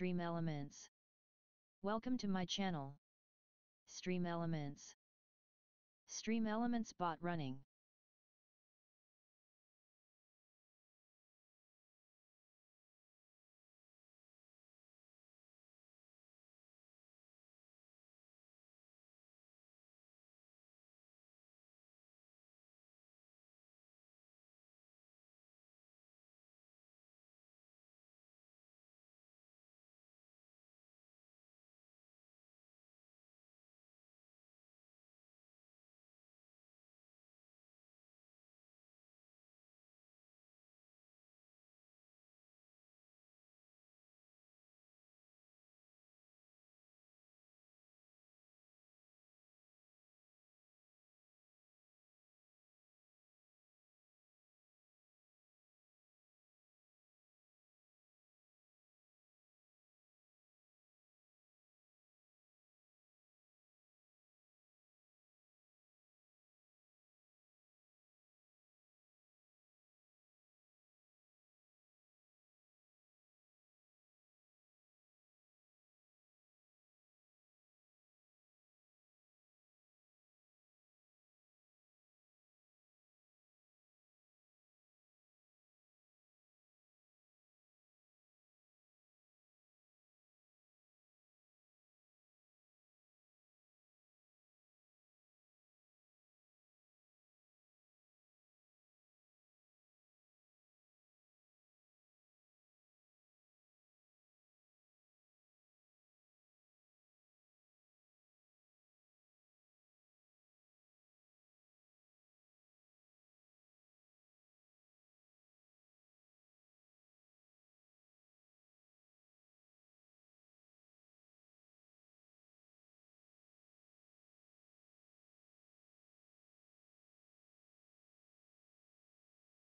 Stream Elements. Welcome to my channel. Stream Elements. Stream Elements bot running.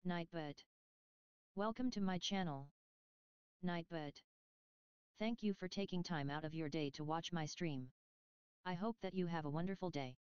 Nightbot. Welcome to my channel. Nightbot. Thank you for taking time out of your day to watch my stream. I hope that you have a wonderful day.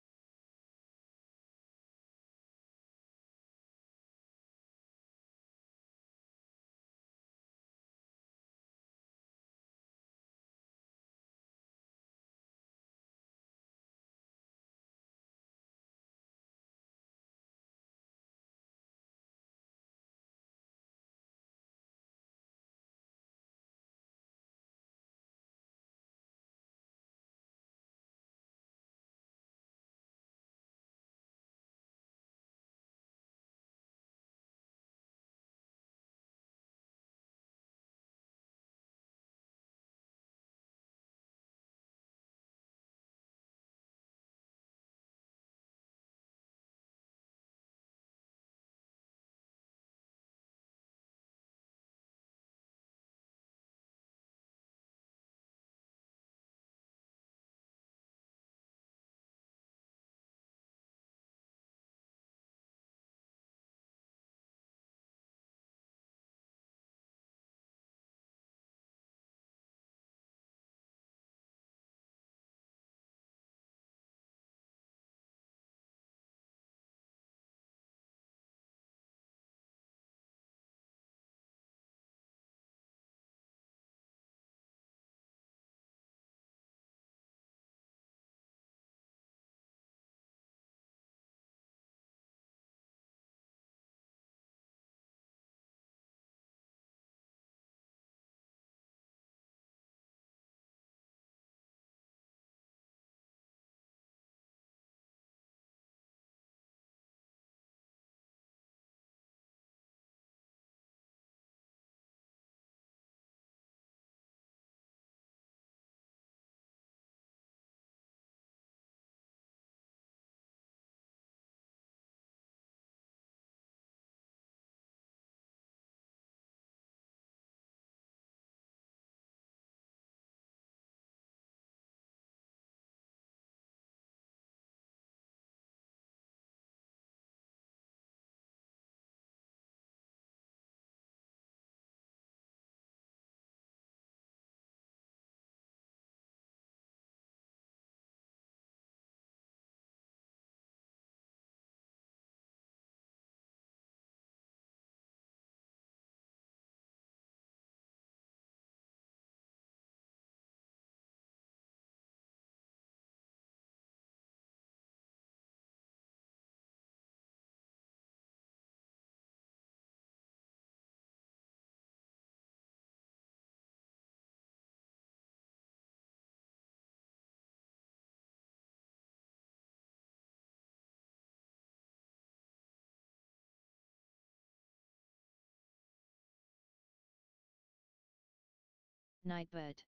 Nightbot.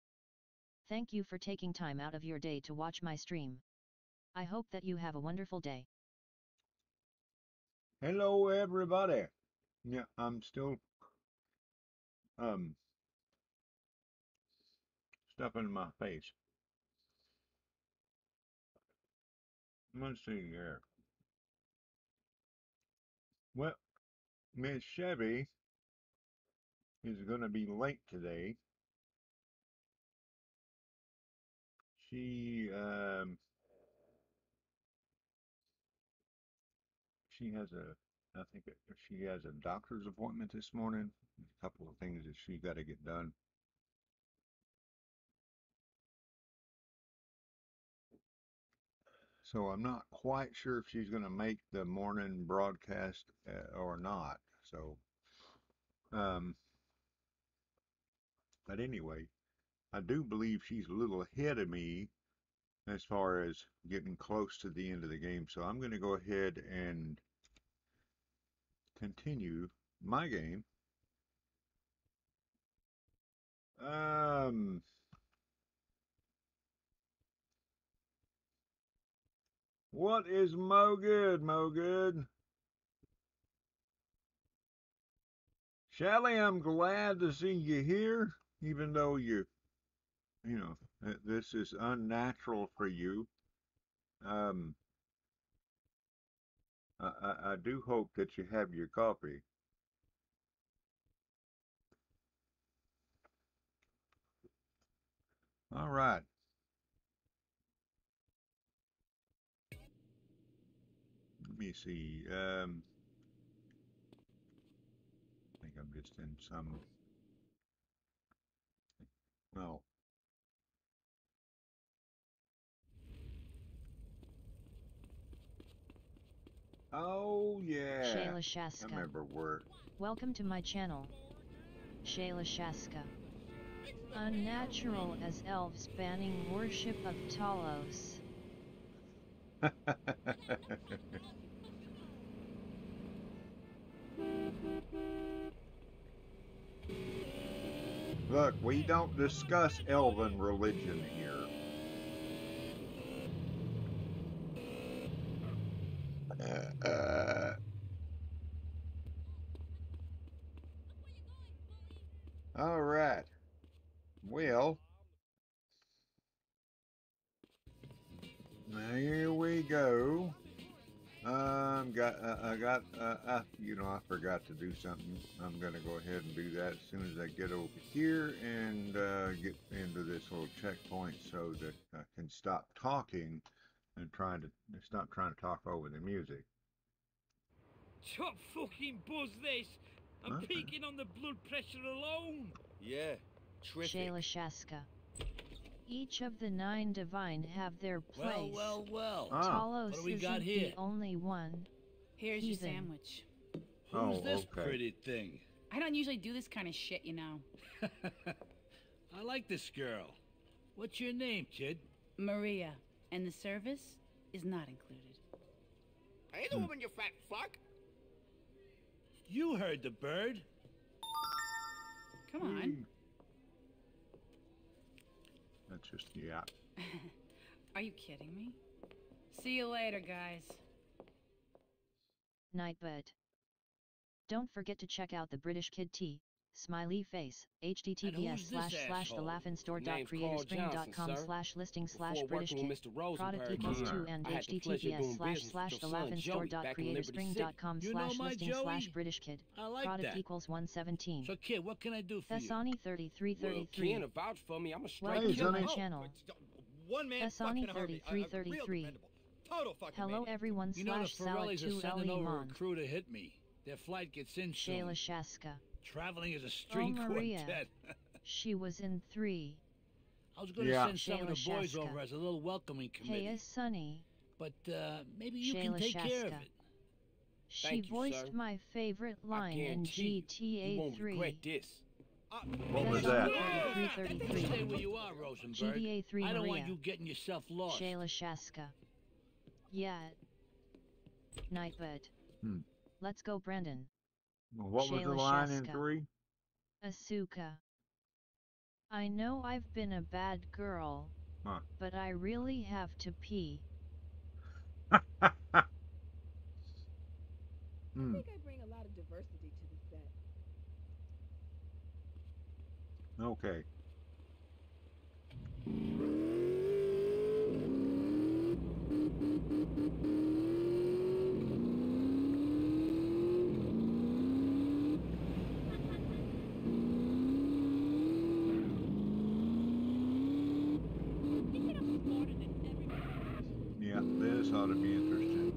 Thank you for taking time out of your day to watch my stream. I hope that you have a wonderful day. Hello, everybody. Yeah, I'm still um stuffing my face. Let's see here. Well, Miss Chevy is going to be late today. She um she has a I think she has a doctor's appointment this morning. A couple of things that she's got to get done. So I'm not quite sure if she's going to make the morning broadcast uh, or not. So, um, but anyway, I do believe she's a little ahead of me as far as getting close to the end of the game. So I'm going to go ahead and continue my game. Um, what is Mo Good, Mo Good? Shelly, I'm glad to see you here, even though you, you know, this is unnatural for you. Um, I, I, do hope that you have your coffee. All right. Let me see. Um, I think I'm just in some. No. Oh yeah. Shayla I Shaska. remember where. Welcome to my channel. Shayla Shaska. Unnatural as elves banning worship of Talos. Look, we don't discuss elven religion here. Uh, all right. Well, here we go. Um, got uh, I got uh, uh, you know I forgot to do something. I'm gonna go ahead and do that as soon as I get over here and uh, get into this little checkpoint so that I can stop talking and trying to stop trying to talk over the music. Top fucking buzz this! I'm Okay. peaking on the blood pressure alone! Yeah, terrific. Shayla Shaska. Each of the nine divine have their place. Well, well, well. Ah. Talos What do we isn't got here? the only one. Here's Heathen. your sandwich. Who's Oh, this okay. pretty thing? I don't usually do this kind of shit, you know. I like this girl. What's your name, kid? Maria, and the service is not included. Hey, the woman, you fat fuck. You heard the bird. Come on. Hmm. That's just yeah. Are you kidding me? See you later, guys. Night Nightbot. Don't forget to check out the British Kid T. Smiley face, https slash slash the laughing store dot creatorspring.com slash listing slash British Kid. with Mr. Rosenberg, Product equals two and I had the pleasure of https slash slash the laughing store dot back in Liberty City. creatorspring.com You slash listing slash British Kid. Product equals 117. So, kid, what can I do for you? Thessani 3333. Well, vouch for me. I'm a Welcome to my oh, channel. One man Thessani fucking army. A- a real 3333. Total fucking Hello everyone You slash salad are 2 sending L Iman. crew to hit me. Their flight gets in soon. Shayla Shaska. Traveling as a string Oh, Maria. quartet. She was in 3. I was going to Yeah. send some of the boys Shaska. over as a little welcoming committee. Hey, is Sunny. But uh, maybe you can Shayla take care of it. She Thank you, voiced sir. my favorite line in guarantee you, you won't GTA regret 3. this. Uh, What was that? 3333. Stay where you are, Rosenberg. GTA 3 I don't want Maria. you getting yourself lost. Shayla Shaska. Yeah. Nightbot. Hmm. Let's go, Brandon. What was the line in three? Asuka. I know I've been a bad girl, Huh. but I really have to pee. Hmm. I bring a lot of diversity to the set. Okay. Yeah, ought to be interesting.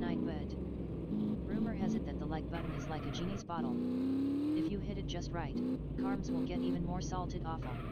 Nightbot. Rumor has it that the like button is like a genie's bottle. If you hit it just right, Carms will get even more salted awful.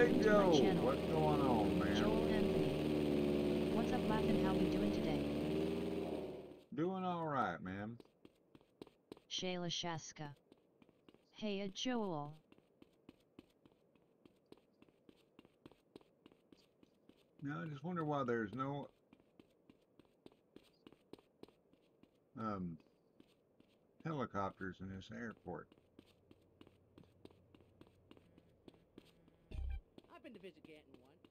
Hey my Joe, channel. what's going on, man? Joel. What's up, laughing? How we doing today? Doing all right, man. Shayla Shaska. Hey, uh, Joel. Now I just wonder why there's no um helicopters in this airport. I've been to visit Canton once.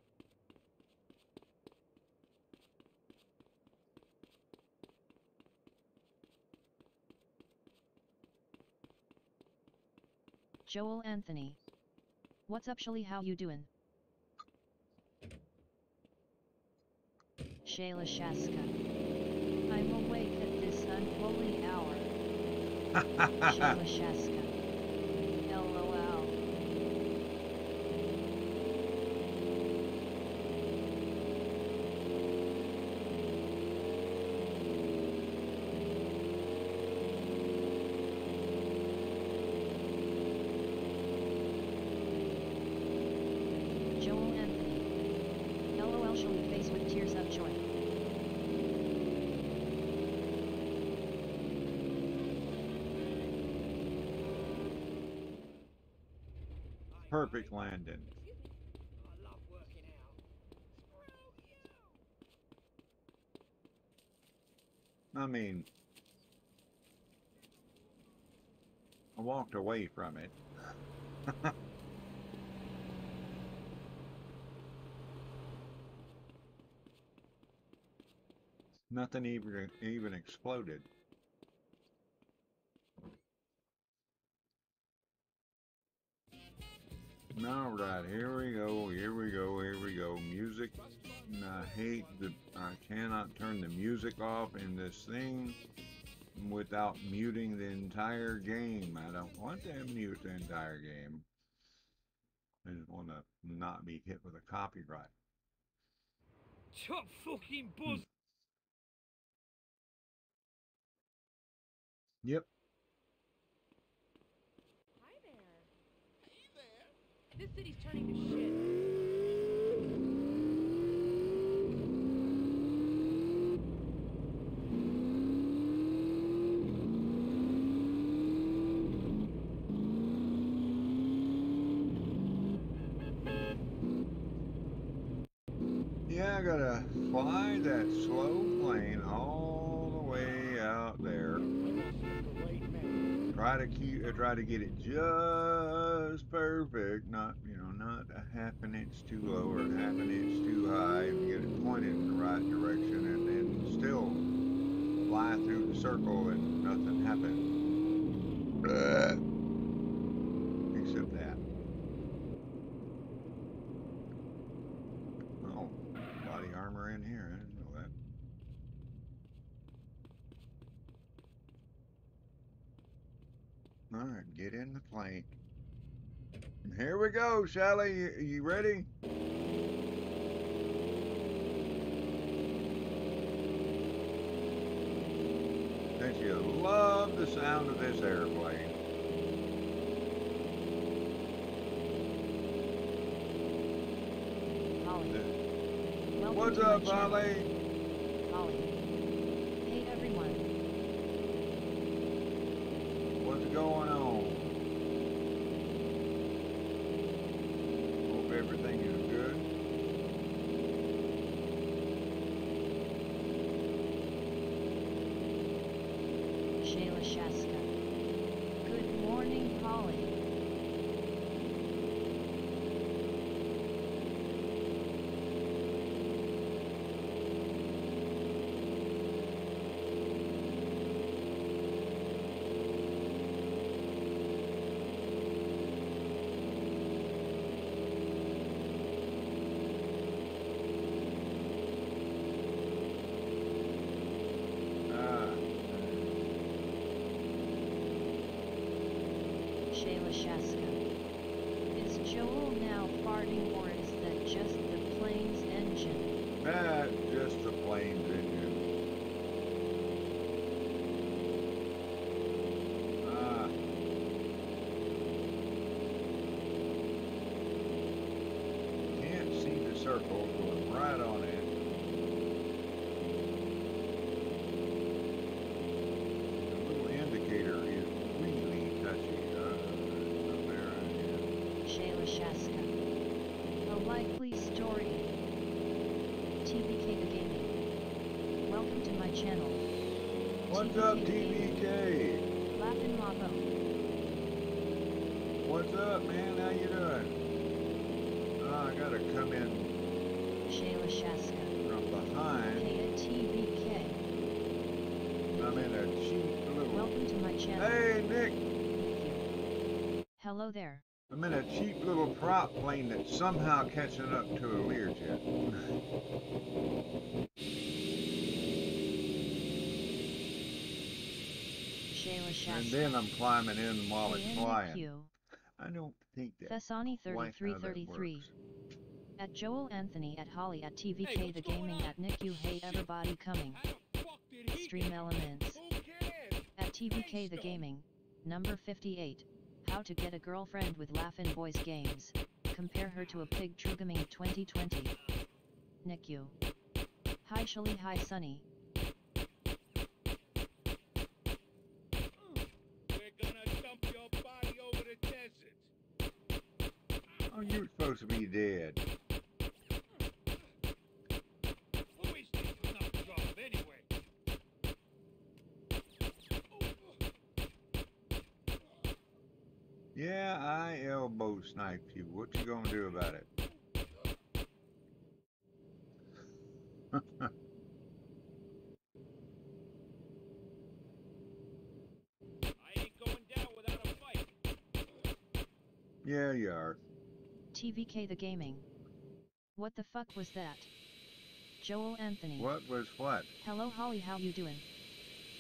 Joel Anthony. What's up, Shelly? How you doing? Shayla Shaska. I'm awake at this unholy hour. Shayla Shaska. LOL. Joel Anthony. LOL Shelly face with tears of joy. Perfect landing. I mean, I walked away from it. Nothing even even exploded. All right, here we go, here we go, here we go. Music. And I hate the. I cannot turn the music off in this thing without muting the entire game. I don't want to mute the entire game. I just want to not be hit with a copyright. Top fucking buzz. Hmm. Yep. Hi there. Hey there. This city's turning to shit. Yeah, I gotta fly that slow plane all Try to keep, try to get it just perfect. Not, you know, not a half an inch too low or a half an inch too high, and get it pointed in the right direction, and then still fly through the circle and nothing happens. Except that. Oh, body armor in here. I didn't know that. All right, get in the plane. Here we go, Sally. You, you ready? Don't you love the sound of this airplane? Holly. What's up. Holly? Holly. Hey everyone. What's going on? Hope everything is good. Shayla Shaska. Good morning, Holly. Ah, Shayla Shaska. Is Joel now farting or is that just the plane's engine? that's just the plane's engine. Ah, circle, going right on it. The little indicator is really touchy. Uh, up there. Shayla Shaska. A likely story. TBK the Gaming. Welcome to my channel. What's up, TBK? Laughin' Lavo. What's up, man? How you doing? Oh, I gotta come in Shayla Shaska. from behind. Kaya TBK. I'm in a cheap little. Welcome to my channel. Hey, Nick. Thank you. Hello there. I'm in a cheap little prop plane that's somehow catching up to a Learjet. And then I'm climbing in while it's flying. I don't think that Thessani quite how 3333. At Joel Anthony at Holly at TVK Hey, the Gaming on? at Nick you hate everybody coming. How the fuck did he Stream Elements. At TVK the Gaming. Number 58. How to get a girlfriend with Laughing Boys games. Compare her to a pig Trugaming 2020. Nick you. Hi Shelly hi Sunny. We're gonna dump your body over the desert. Oh, you're supposed to be dead. Yeah, I elbow sniped you. What you gonna do about it? I ain't going down without a fight. yeah, you are. TVK the Gaming. What the fuck was that? Joel Anthony. What was what? Hello Holly how you doing?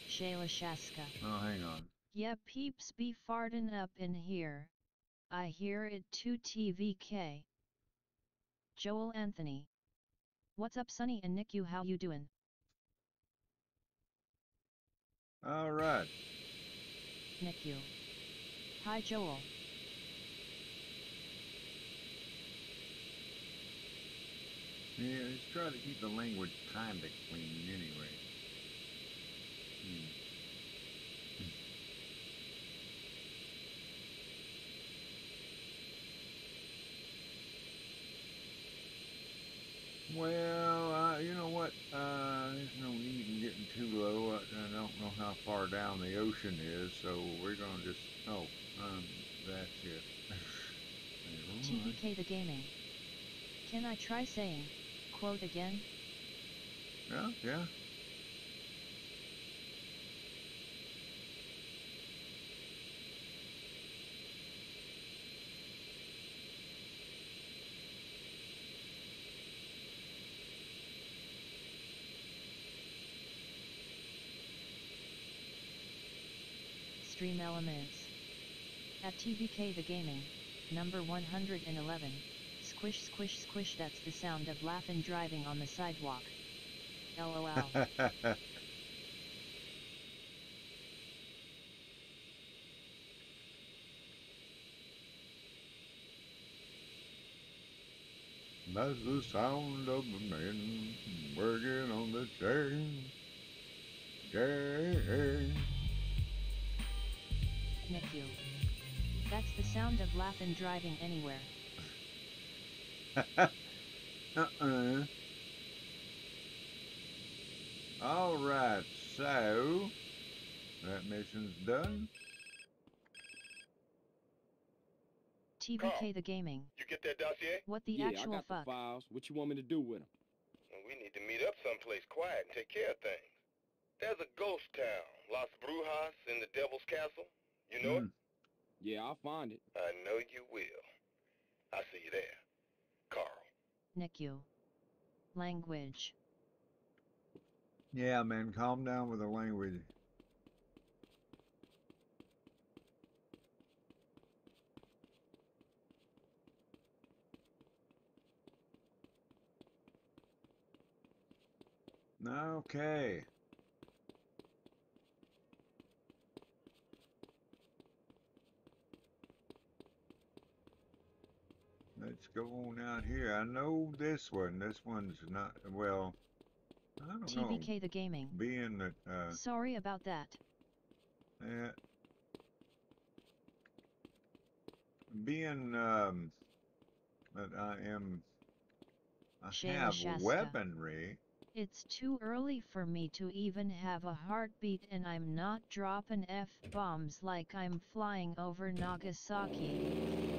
Shayla Shaska. Oh, hang on. Yeah peeps be fartin' up in here. I hear it too TVK. Joel Anthony. What's up Sunny and Nick you how you doing? All right. Nick you. Hi Joel. Yeah, let's try to keep the language kinda clean anyway. Hmm. Well, uh, you know what? Uh, there's no need in getting too low. I, I don't know how far down the ocean is, so we're gonna just. Oh, um, that's it. TVK the Gaming. Can I try saying, quote again? Yeah, yeah. Stream Elements. At TVK the Gaming, number 111. Squish squish squish that's the sound of laughing driving on the sidewalk. LOL. That's the sound of a man working on the chain. Chain. Nick. That's the sound of laughing driving anywhere. uh-uh. All right, so that mission's done. TVK oh, the Gaming. You get that dossier? What the yeah, I actual got fuck? the files. What you want me to do with them? Well, we need to meet up someplace quiet and take care of things. There's a ghost town, Las Brujas, in the Devil's Castle. You know it? Hmm. Yeah, I'll find it. I know you will. I'll see you there. Carl. Nick you. Language. Yeah, man, calm down with the language. Okay. Go on out here. I know this one. This one's not well. I don't know. TBK the gaming. Being that uh, Sorry about that. eh, being um, that I am, I Shayla have Shasta. weaponry. It's too early for me to even have a heartbeat and I'm not dropping F-bombs like I'm flying over Nagasaki.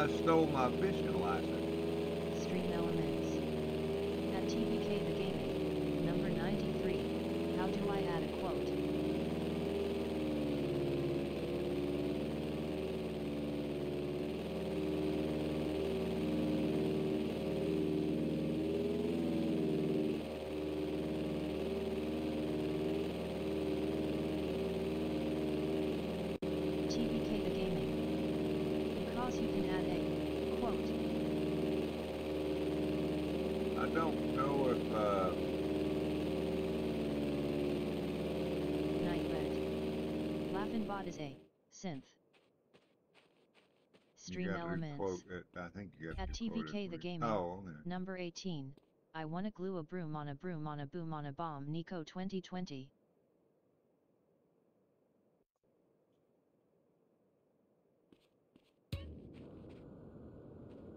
I, stole my fishing license. Stream elements. At TBK the Gaming, number 93, how do I add a quote? TBK the Gaming. Because you can add a quote. I don't know if uh, Night Is a synth. Stream elements. it. I think you got At it the gaming. Oh. Number 18. I wanna glue a broom on a broom on a boom on a bomb. Nico 2020.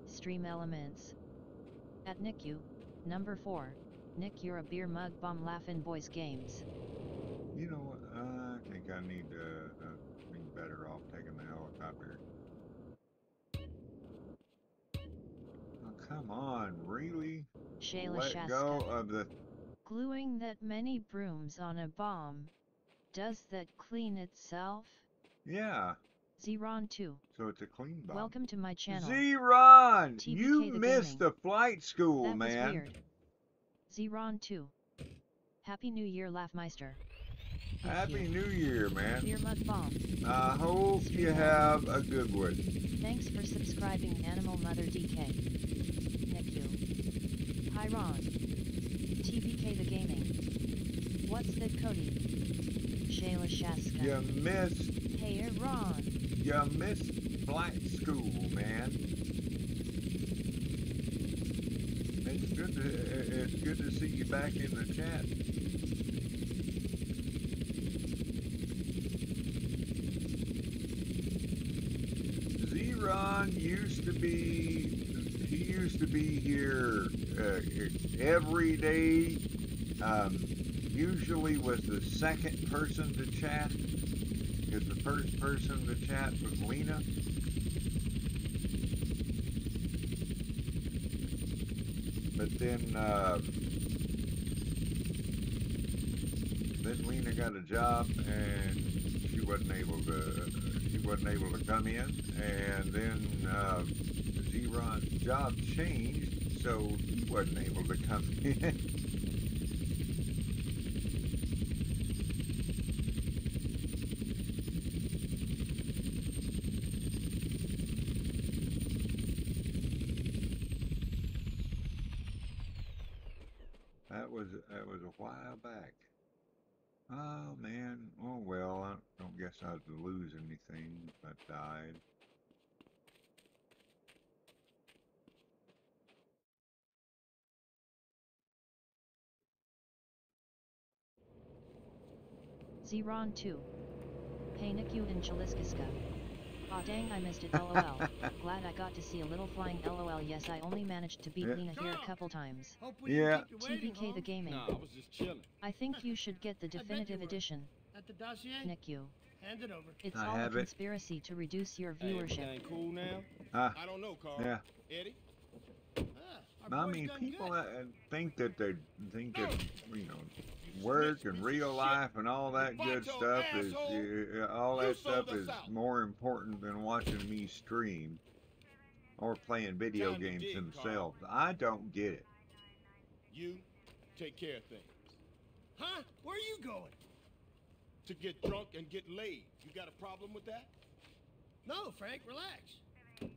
Stream elements. At NICU. Number 4. Nick, you're a beer mug bomb laughing boys games. You know what? I think I need to uh, be better off taking the helicopter. Oh, come on, really? Shayla Let Shasta. go of the. Gluing that many brooms on a bomb. Does that clean itself? Yeah, Zeron 2. so it's a clean bomb. Welcome to my channel. Zeron, TBK you the missed gaming. the flight school, that man. was weird. Zeron 2. Happy New Year, Laughmeister. Happy. New Year, man. Beer mug bomb. I hope you have a good one. Thanks for subscribing, Animal Mother DK. Nick you. Hi Ron. TBK the Gaming. What's that, Cody? Shayla Shaska. You missed, Hey Ron. you missed black school, man. It's good to, it's good to see you back in the chat. Zeron used to be, he used to be here every day. Um, usually was the second person to chat. Because the first person to chat was Lena. But then, uh, then Lena got a job and she wasn't able to, she wasn't able to come in. And then, uh, Zeron's job changed, so wasn't able to come in. That was that was a while back. Oh man. Oh well. I don't guess I'd lose anything if I died. Zeron 2. Hey Nick you in Chaliskiska. Aw dang I missed it lol. Glad I got to see a little flying lol yes I only managed to beat Yeah. Lena here a couple times. Yeah. didn't keep you waiting, TBK the gaming. Nah, I was just chilling. I think you should get the I bet you definitive edition. Now Got the dossier? NICU. Hand it over. It's I all a have it. conspiracy to reduce your viewership. everything cool now? Ah, I don't know, Carl. yeah. Eddie? Ah, I mean, people good. uh, think that they think that you know You work and real life and all that good macho stuff is uh, all You that stuff is out. more important than watching me stream or playing video Time to games dig, themselves. I don't get it. You take care of things. Huh? Where are you going? To get drunk and get laid. You got a problem with that? No, Frank, relax.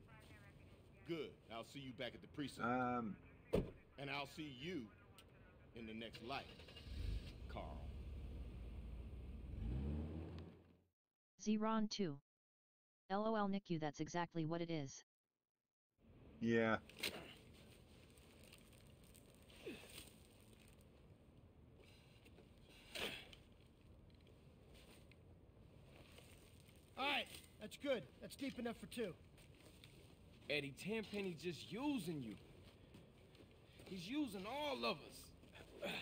Good. I'll see you back at the precinct. Um, and I'll see you in the next life, Carl. Zeron 2. LOL NICU that's exactly what it is. yeah. All right, that's good. That's deep enough for two. Eddie Tenpenny's just using you. He's using all of us.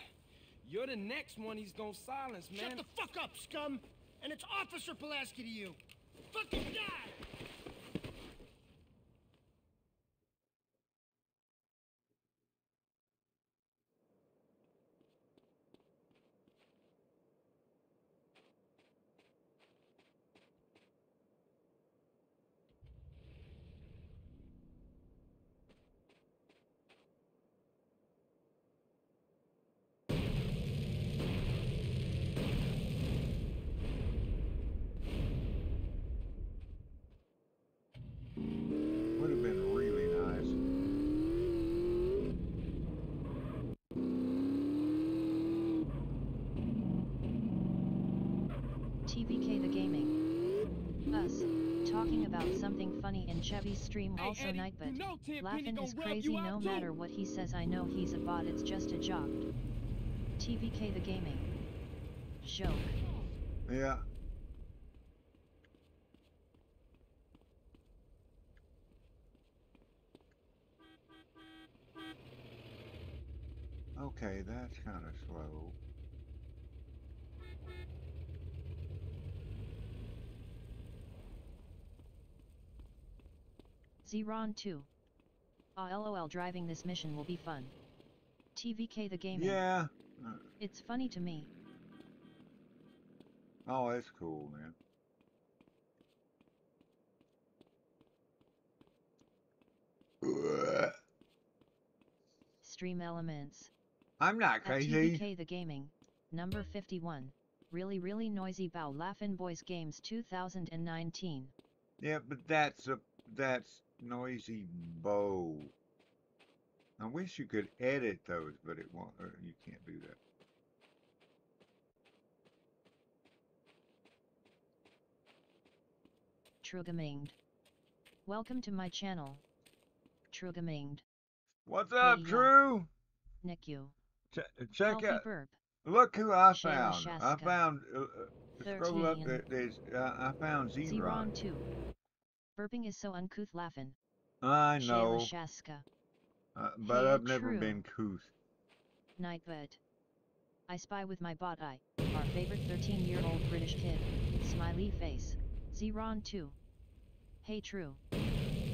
You're the next one he's gonna silence, man. Shut the fuck up, scum! And it's Officer Pulaski to you. Fucking die! Would have been really nice. TVK the Gaming. Us. Talking about something funny in Chevy's stream Hey, also Eddie, night but you know Tenpenny laughing is crazy no out, too. matter what he says I know he's a bot it's just a joke. TVK the Gaming. Joke. Yeah. Okay, that's kind of slow. Zeron 2. Ah lol driving this mission will be fun. TVK the Gaming. Yeah. It's funny to me. Oh, that's cool, man. Stream Elements. I'm not At crazy. TVK the Gaming. Number 51. Really really noisy bow Laughing Boys Games 2019. Yeah, but that's a that's noisy bow. I wish you could edit those, but it won't. You can't do that. TrueGamingHD. Welcome to my channel. TrueGamingHD. What's up, Hey. True? NICU. Ch- check Healthy out. burp. Look who I found. I found. Uh, uh, scroll up. There, there's. Uh, I found Zeron. Zeron 2. Burping is so uncouth laughing. I know, uh, but Hey, I've never True. been couth. Nightbot. I spy with my bot eye. Our favorite 13 year old British kid. Smiley face. Zeron 2. Hey True.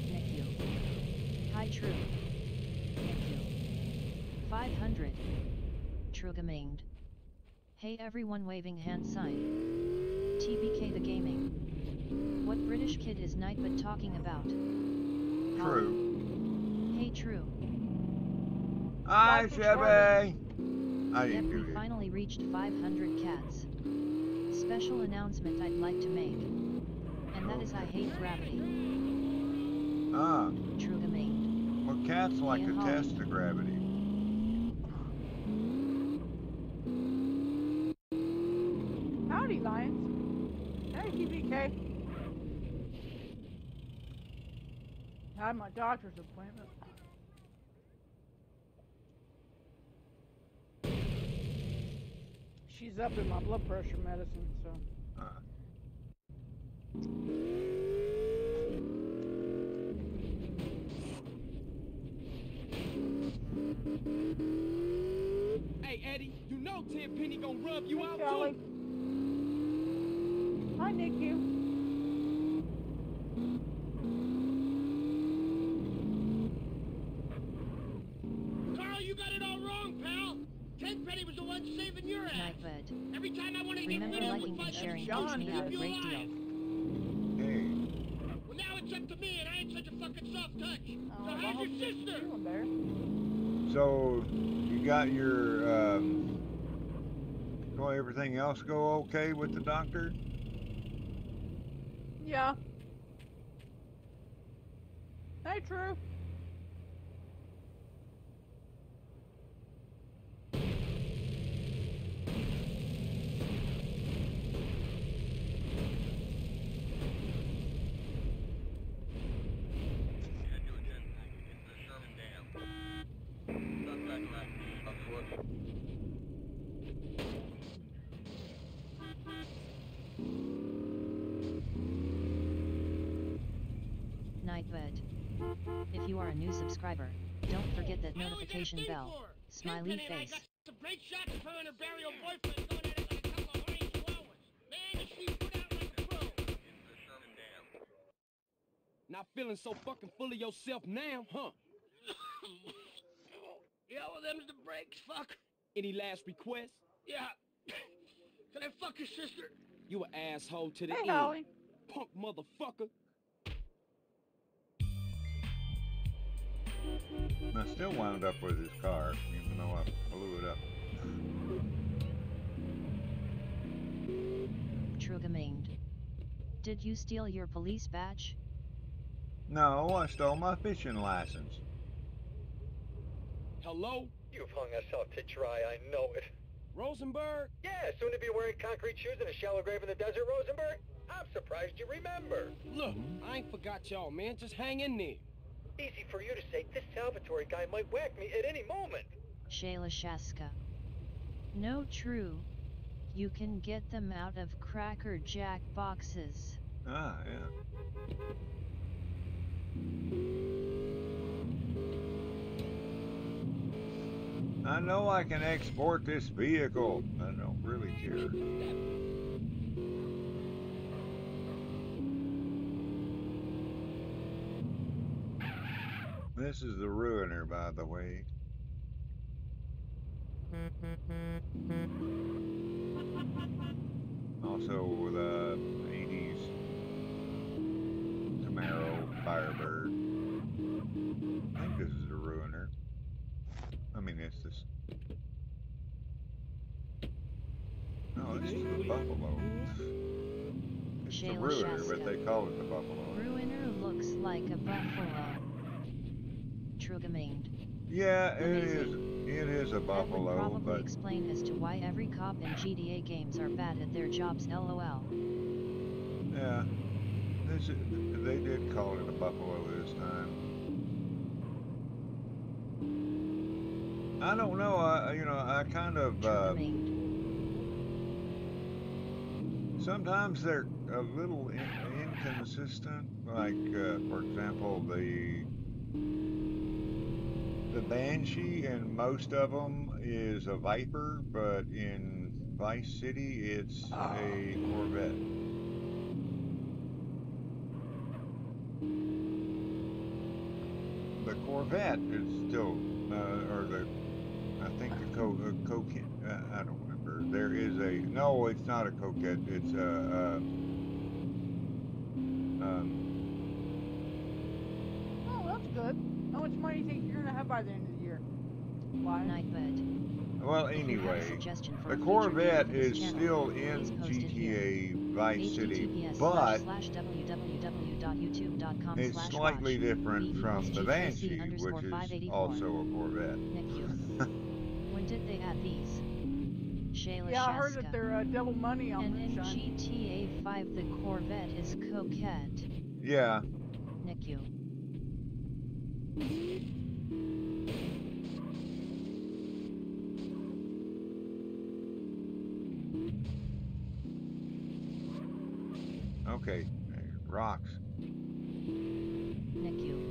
NICU. Hi True. NICU. 500. TrueGamingHD. Hey everyone waving hand sign. TBK the gaming. What British kid is Nightbot talking about? True. Hey True. Hi, Chevy. I Yep, didn't do we it. finally reached 500 cats. Special announcement I'd like to make. And that is I hate gravity. Ah, Trugamate. well, cats like to test the gravity. Howdy, Lions. Hey, TBK. I had my doctor's appointment. She's up in my blood pressure medicine, so. Uh, Hey, Eddie, you know Tenpenny gonna rub you Hey, out Kelly. too. Hi. Carl, liking with and my sharing John me out a keep you great deal. Hey, Well, now it's up to me, and I ain't such a fucking soft touch. Oh, so I how's hope your you're sister? feeling so you got your, um, so everything else go okay with the doctor? Yeah. Hey, True. Nightbot. If you are a new subscriber, don't forget that How long we got a notification thing bell. for? Smiley Tenpenny and I face. got some great shots of her and her burial boyfriend going at it like a couple of horny chihuahuas. Man, is she put out like a pro. Not feeling so fucking full of yourself now, huh? yeah, well, them's the breaks. Fuck. Any last requests? Yeah. Can I fuck your sister? You an asshole to the Hey, end. Holly. Punk motherfucker. I still wound up with his car, even though I blew it up. TrueGamingHD. Did you steal your police badge? No, I stole my fishing license. Hello? You've hung us out to dry, I know it. Rosenberg? Yeah, soon to be wearing concrete shoes in a shallow grave in the desert, Rosenberg. I'm surprised you remember. Look, I ain't forgot y'all, man. Just hang in there. Easy for you to say. This Salvatore guy might whack me at any moment. Shayla Shaska. No true. You can get them out of Cracker Jack boxes. Ah, yeah. I know I can export this vehicle. I don't really care. This is the Ruiner, by the way. Also with uh, the 80s Camaro Firebird. I think this is the Ruiner. I mean, it's this. No, this is the Buffalo. It's the Ruiner, but they call it the Buffalo. Ruiner looks like a buffalo. Yeah, it is. It is a That would Buffalo, probably but explain as to why every cop in GTA games are bad at their jobs lol. yeah, this is, they did call it a Buffalo this time. I don't know. I you know I kind of uh, sometimes they're a little in, inconsistent. Like uh, for example, the the Banshee in most of them is a Viper, but in Vice City it's a Corvette. The Corvette is still, uh, or the, I think the co, uh, coquette. Uh, I don't remember. There is a no. It's not a coquette. It's a. Uh, um, Oh, that's good. How much money do you think you're gonna have by the end of the year? Why? Nightbot. well, If you have anyway, the Corvette video for this is channel, still in post it here. GTA Vice City, but it's slightly different from the GTC Banshee, which is also a Corvette. Nick when did they add these? Shayla Yeah, I heard that they're uh, double money on And in moonshine. GTA 5 the Corvette is coquette. Yeah, Nick you. Okay, rocks. Nick you.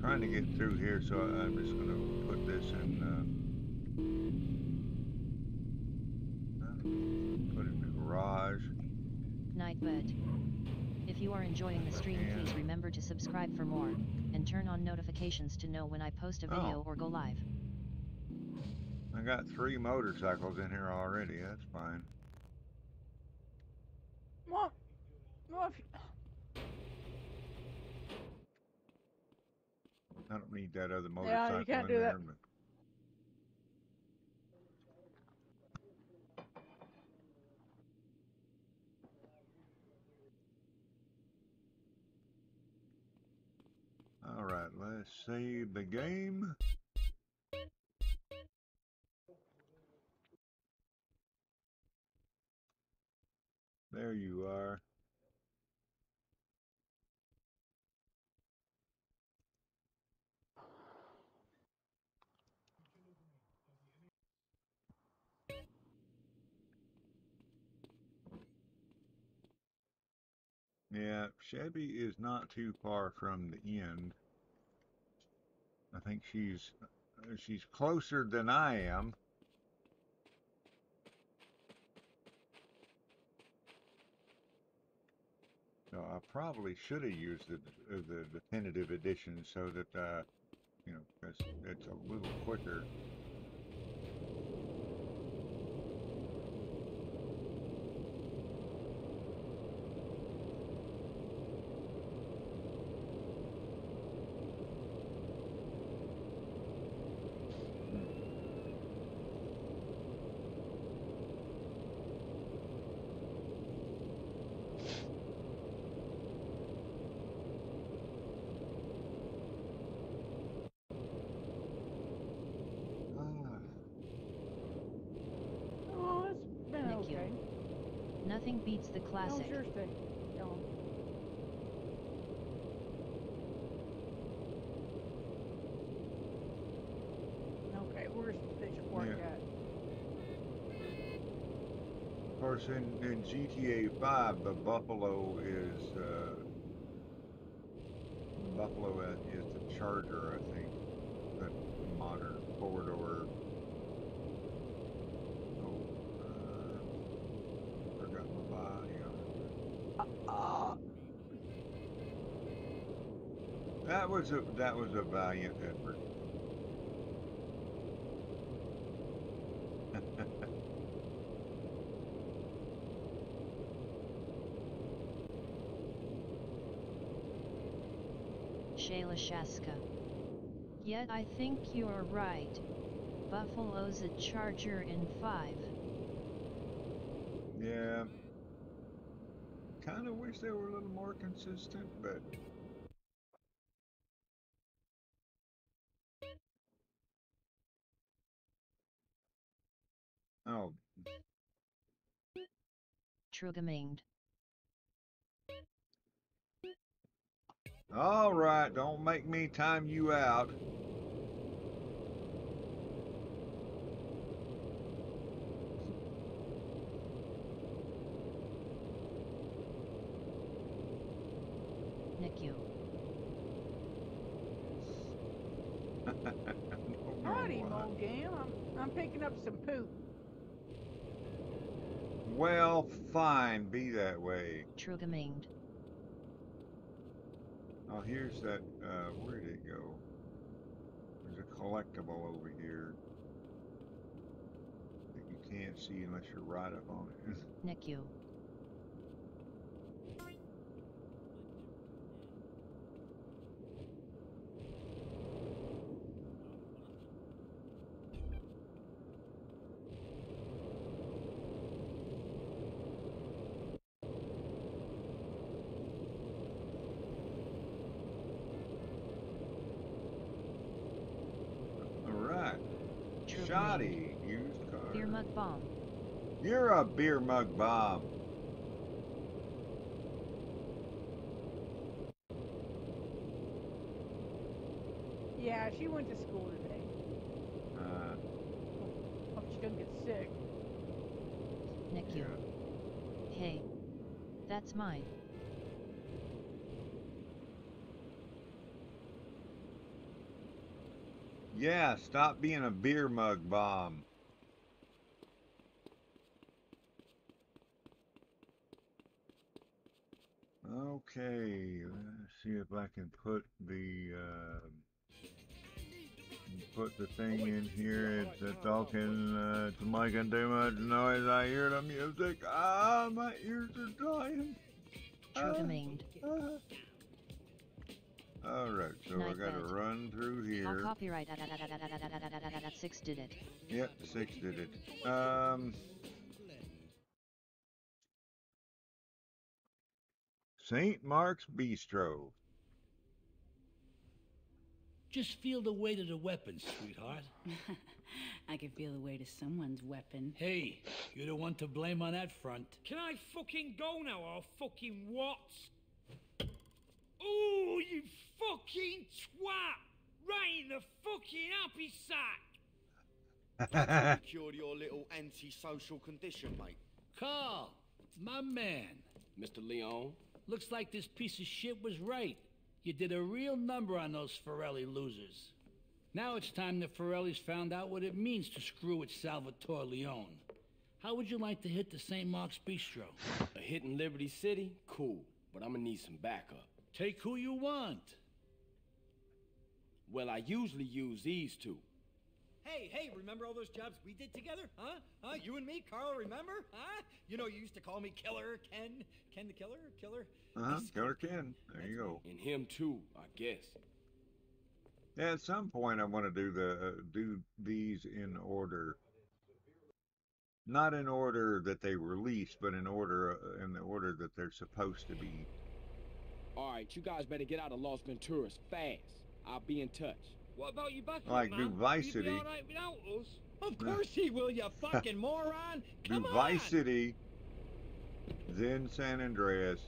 Trying to get through here, so I'm just gonna put this in. Uh, uh, put it in the garage. but if you are enjoying the stream please remember to subscribe for more, and turn on notifications to know when I post a oh. video Oh. or go live. I got three motorcycles in here already. That's fine. Well, well, if you, I don't need that other motorcycle. Yeah, you can't in do there. that. All right, let's save the game. There you are. Yeah, Chevy is not too far from the end. I think she's she's closer than I am. So I probably should have used the the definitive edition so that uh, you know, it's a little quicker. Ah, oh, it's been Thank you. okay. Nothing beats the How was classic. your stay? Dylan? Okay, where's the fish park Yeah. at? Of course, in, in GTA 5, the Buffalo is, uh, the Buffalo is the Charger, I think. The modern four-door. Oh, uh, forgot my body on it. Uh, That was a, that was a valiant effort. Shayla Shaska. Yet I think you're right. Buffalo's a charger in 5. Yeah. Kind of wish they were a little more consistent, but oh, TrueGamingHD. all right. Don't make me time you out. NICU. No more Howdy, what? Mo Jam. I'm, I'm picking up some poop. Well, fine. Be that way. TrueGamingHD. Oh, here's that. Uh, where did it go? There's a collectible over here that you can't see unless you're right up on it. NICU. All right. TrueGamingHD. Shoddy used car. Beer mug bomb. You're a beer mug bomb. Yeah, she went to school today. Uh, Hope she doesn't get sick. NICU. yeah. Hey. That's mine. Yeah, stop being a beer mug bomb. Okay, let's see if I can put the uh, put the thing in here. It's uh, talking uh, to making too much noise. I hear the music. Ah, my ears are dying. TrueGamingHD. Ah. Alright, so Night I gotta run through here. Our copyright six did it. Yep, six did it. Um St. Mark's Bistro. Just feel the weight of the weapon, sweetheart. I can feel the weight of someone's weapon. Hey, you're the one to blame on that front. Can I fucking go now or fucking what? Oh, you fucking twat! Right in the fucking happy sack! Cured your little antisocial condition, mate. Carl, my man. Mr. Leone, Looks like this piece of shit was right. You did a real number on those Forelli losers. Now it's time the Forellis found out what it means to screw with Salvatore Leone. How would you like to hit the St. Mark's Bistro? a hit in Liberty City? Cool, but I'm gonna need some backup. Take who you want. Well, I usually use these two. Hey, hey, remember all those jobs we did together? Huh? Huh? You and me, Carl, remember? Huh? You know, you used to call me Killer Ken. Ken the Killer? Killer? Uh-huh, Killer Ken. There you go. And him too, I guess. Yeah, at some point I want to do the uh, do these in order. Not in order that they release, but in order uh, in the order that they're supposed to be. All right, you guys better get out of Las Venturas fast. I'll be in touch. What about your backup, Like man? do Vice You'd be City. alright without? Of course he will, you fucking moron! Come do on! Vice City, then San Andreas,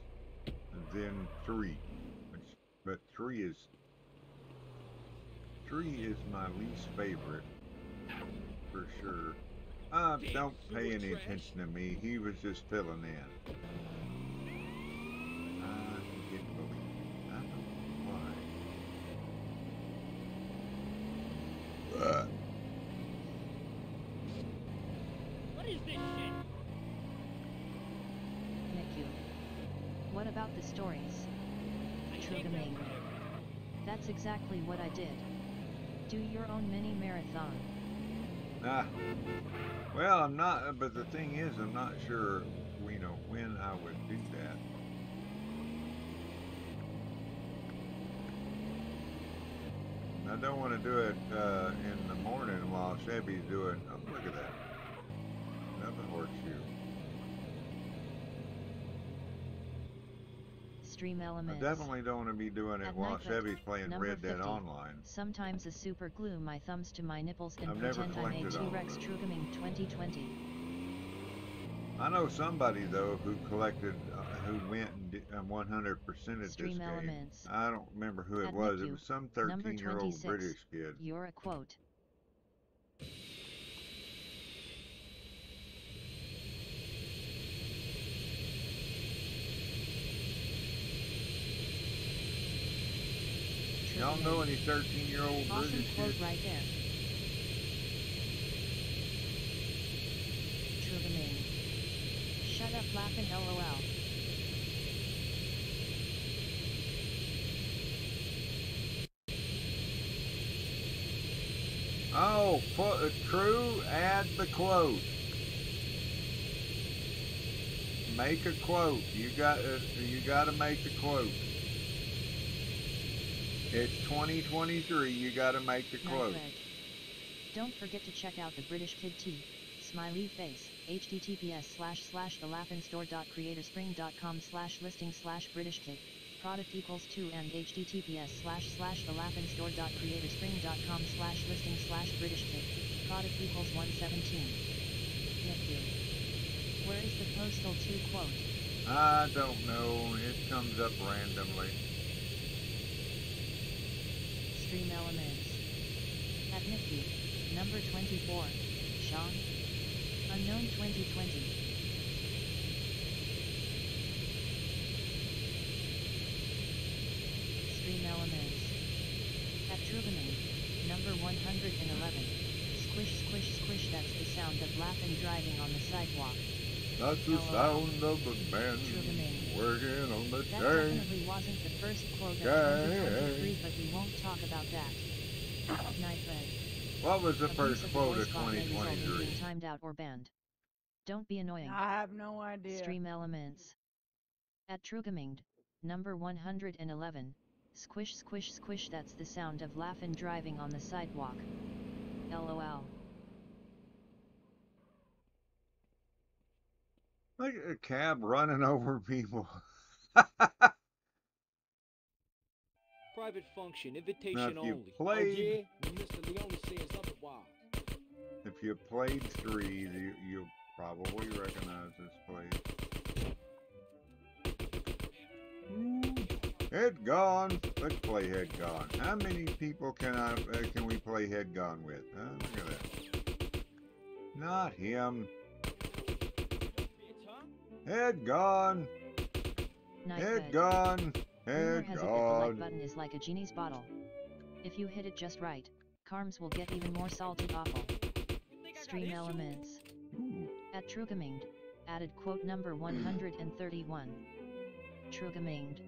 then three. But three is three is my least favorite for sure. Uh, don't pay any attention to me. He was just filling in. I get believe. I don't know why. Uh, What is this shit? NICU. What about the stories? Trugaming. That's exactly what I did. Do your own mini marathon. Ah, well, I'm not, but the thing is, I'm not sure, you know, when I would do that. I don't want to do it uh, in the morning while Chevy's doing. Oh, look at that. Another horseshoe. Stream I definitely don't want to be doing it At while Chevy's playing Red Dead Online. Sometimes a super glue my thumbs to my nipples and I've pretend I'm a T-Rex. Trugaming 2020. I know somebody though who collected, uh, who went and did, uh, 100% this Stream game. elements. I don't remember who it At was. It was some 13-year-old British kid. You're a quote. Y'all know any 13-year-old Awesome British quote kids? right there. Trugaming. Shut up laughing lol. Oh, put a true. Add the quote. Make a quote. You got. Uh, you got to make the quote. It's 2023. You got to make the quote. Don't forget to check out the British Kid T. Smiley face. Https slash slash thelaughinstore.creatorspring.com slash listing slash British Kid. Product equals 2 and https slash slash thelaughinstore.creatorspring.com slash listing slash British Kid. Product equals 117. NICU. Where is the postal 2 quote? I don't know. It comes up randomly. Stream elements. At NICU. Number 24. Sean. Unknown 2020. Stream elements. At Truganing. Number 111. Squish squish squish that's the sound of laughing driving on the sidewalk. That's the sound of the men working on the That tank. definitely wasn't the first quote of Okay. 2023, but we won't talk about that. Nightbot. What was the first quote of bot may result in 2023? being timed out or banned. Don't be annoying. I have no idea. Stream elements. At TrueGamingHD, number 111. Squish squish squish that's the sound of laughing driving on the sidewalk. LOL. Like a cab running over people. Private function, invitation Now, if you only. played- Oh yeah? Mr. Leone says otherwise. If you played three, you, you'll probably recognize this place. Head gone. Let's play head gone. How many people can I uh, can we play head gone with? Huh? Look at that. Not him. Head gone. Head Nightbot. gone. Rumor Head has it that the like button is like a genie's bottle. If you hit it just right, Carms will get even more salty awful. Stream elements. At TrueGamingHD, added quote number 131. TrueGamingHD.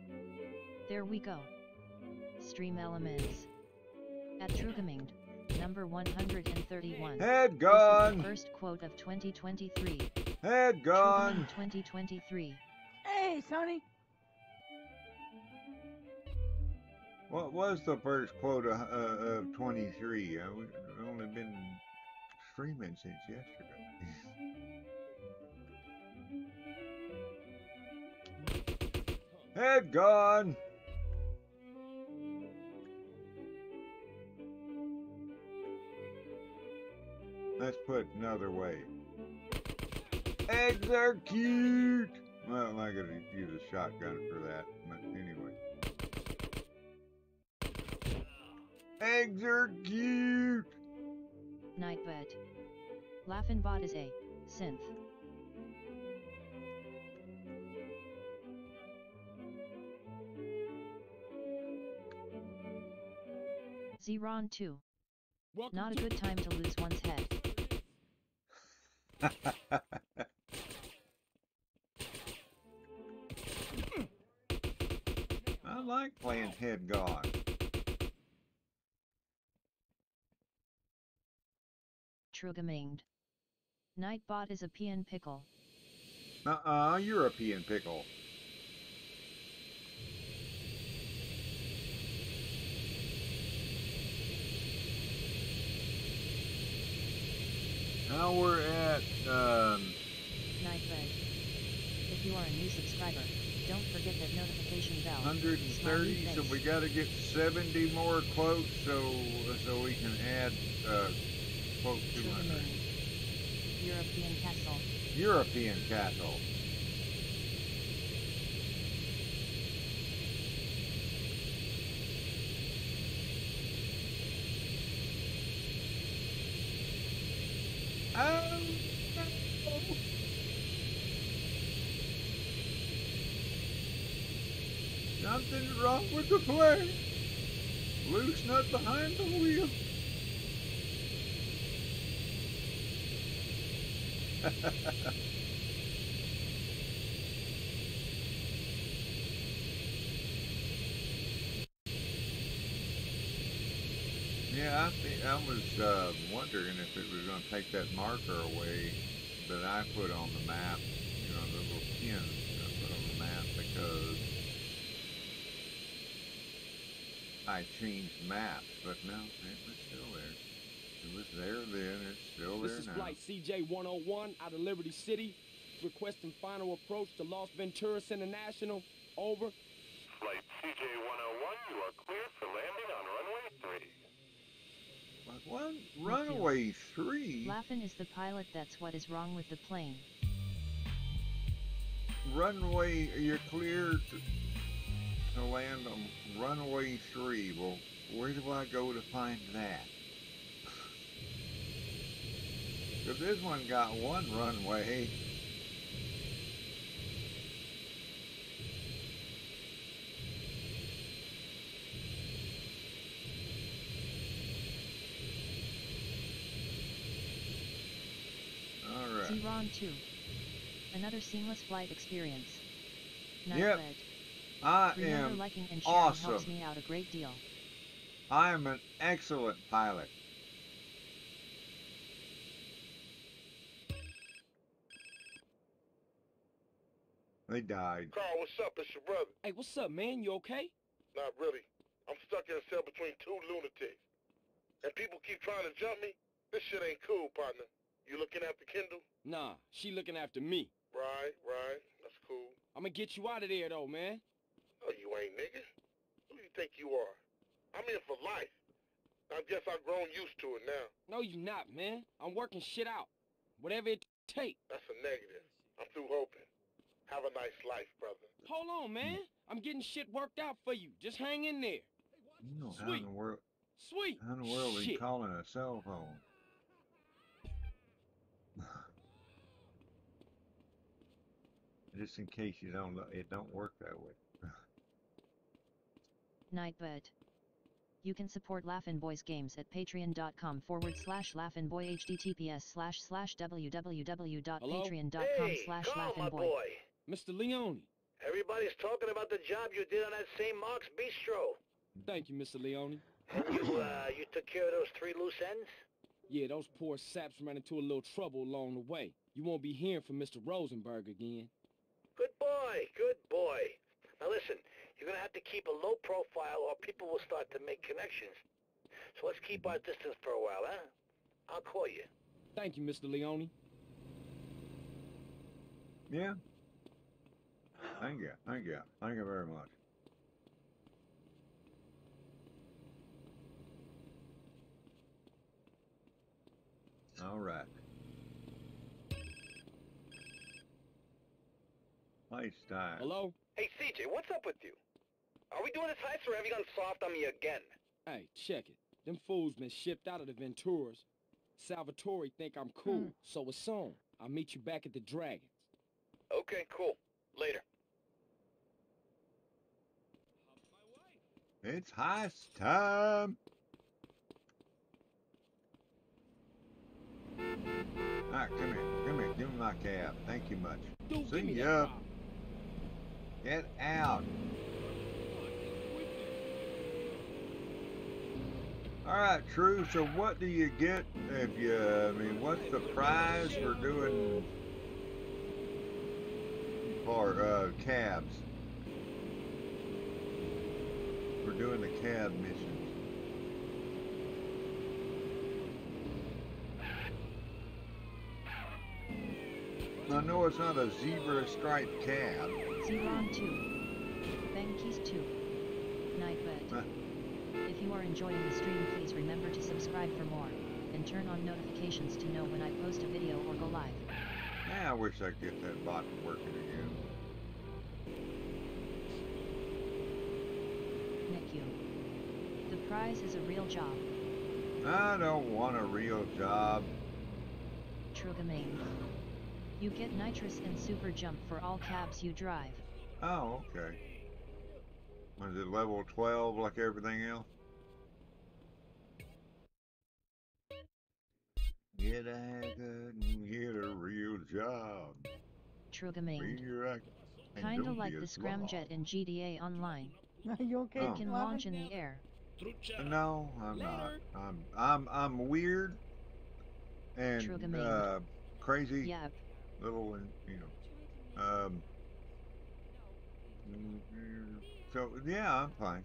There we go. Stream elements. At TrueGamingHD, number 131. Head gone. first quote of 2023. Head gone. 2023. Hey, Sonny. What was the first quote of, uh, of 23? Uh, we've only been streaming since yesterday. Head gone. Let's put another way. Eggs are cute. Well, I gotta use a shotgun for that, but anyway. Eggs are cute. Nightbot. Laughin' Bot is a synth. Zeron 2. Not a good time to lose one's head. I like playing head gone. TrueGamingHD. Nightbot is a peon pickle. Uh-uh, European pickle. Now we're at, um, Nightbot. If you are a new subscriber, don't forget that notification bell. 130, so we gotta get 70 more quotes so, so we can add, uh, quote 200. European castle. European castle. Oh, no. Something's wrong with the plane. Loose nut behind the wheel. Yeah, I I was uh, wondering if it was going to take that marker away that I put on the map, you know, the little pin I put on the map because I changed maps, but no, it was still was there then, it's still This there is now. Flight CJ 101 out of Liberty City, requesting final approach to Las Venturas International. Over. Flight CJ-101, you are cleared for landing on runway 3. But one runaway three, Laughin' is the pilot that's what is wrong with the plane. runway, you're clear to, to land on runway three. Well, where do I go to find that? If this one got one runway, all right. Zeron 2. another seamless flight experience. Night Yep. bed. I Remember am liking and sharing helps awesome. me out a great deal. I am an excellent pilot. They died. Carl, what's up? It's your brother. Hey, what's up, man? You okay? Not really. I'm stuck in a cell between two lunatics. And people keep trying to jump me. This shit ain't cool, partner. You looking after Kendl? Nah, she looking after me. Right, right. That's cool. I'm gonna get you out of there, though, man. No, you ain't, nigga. Who do you think you are? I'm in for life. I guess I've grown used to it now. No, you not, man. I'm working shit out. Whatever it take. That's a negative. I'm through hoping. Have a nice life, brother. Hold on, man. I'm getting shit worked out for you. Just hang in there. You know how in Sweet. the world Sweet. how in the world are you calling a cell phone? Just in case you don't know, it don't work that way. Nightbot. You can support Laughin' Boys games at patreon.com forward slash Laughin' Boy https slash slash www.patreon.com slash Carl, my Laughin' Boy. boy. Mr. Leone. Everybody's talking about the job you did on that St. Mark's Bistro. Thank you, Mr. Leone. And you, uh, you took care of those three loose ends? Yeah, those poor saps ran into a little trouble along the way. You won't be hearing from Mr. Rosenberg again. Good boy, good boy. Now listen, you're gonna have to keep a low profile or people will start to make connections. So let's keep our distance for a while, huh? I'll call you. Thank you, Mr. Leone. Yeah. Thank you. Thank you. Thank you very much. All right. Hi, Lifestyle. Hello? Hey, CJ, what's up with you? Are we doing this heist or have you gone soft on me again? Hey, check it. Them fools been shipped out of the Venturas. Salvatore think I'm cool, hmm. so it's on. I'll meet you back at the Dragons. Okay, cool. Later. It's heist time. Alright, come here. Come here. Give me my cab. Thank you much. Dude, See ya. Get out. Alright, True. So what do you get if you, I mean, what's the prize for doing, for, uh, cabs? Doing the cab missions. I know it's not a zebra striped cab. Zeron 2. Benkeys 2. Nightbot. Huh. If you are enjoying the stream please remember to subscribe for more, and turn on notifications to know when I post a video or go live. Yeah, I wish I could get that bot working again. Nick you. The prize is a real job. I don't want a real job. Trugamane. You get nitrous and super jump for all cabs you drive. Oh, okay. Was it level 12 like everything else? Get a haircut and get a real job. Trugamane. Be right. and Kinda like the scramjet in GTA Online. Are you okay? It Oh. can launch in the air. Slob. No, I'm not. I'm I'm I'm weird and uh, crazy Yep. little and you know. Um. So yeah, I'm fine.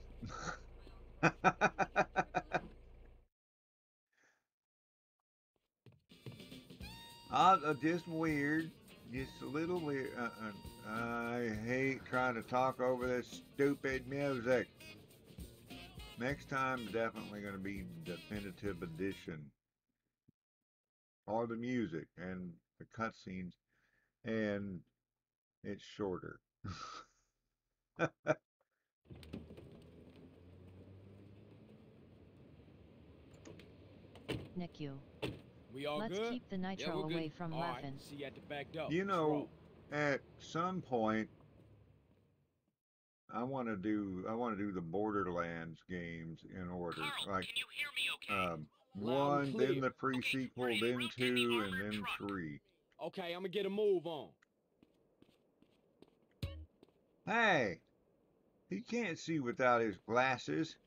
Uh, uh, just weird. Just a little weird. Uh, uh, I hate trying to talk over this stupid music. Next time, definitely going to be definitive edition. All the music and the cutscenes, and it's shorter. Nick you. We all Let's good? keep the Yeah, nitro we're good. away from All right, laughing. See you at the back door. You know, at some point, I want to do I want to do the Borderlands games in order. like, Um, Loud one, and then the pre-sequel, then two, and then three. Okay, I'm gonna get a move on. Hey, he can't see without his glasses.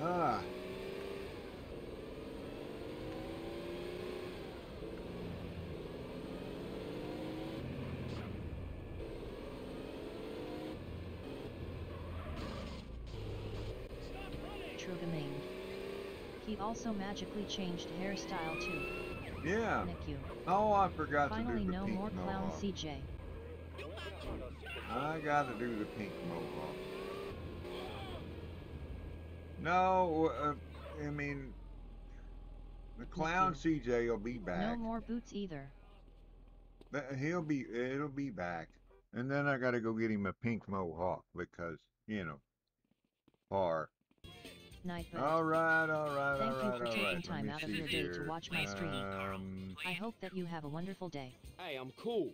Ah. Trugaming. He also magically changed hairstyle too. Yeah. You. Oh, I forgot Finally, to do the no pink more clown mohawk. CJ. I gotta do the pink mohawk. No, uh, I mean, the clown CJ will be back. No more boots either. But He'll be, it'll be back. And then I gotta go get him a pink mohawk because, you know, par. Nightbot. All right, all right, Thank all you for taking right. Time out of your day to watch my stream. Um, I hope that you have a wonderful day. Hey, I'm cool.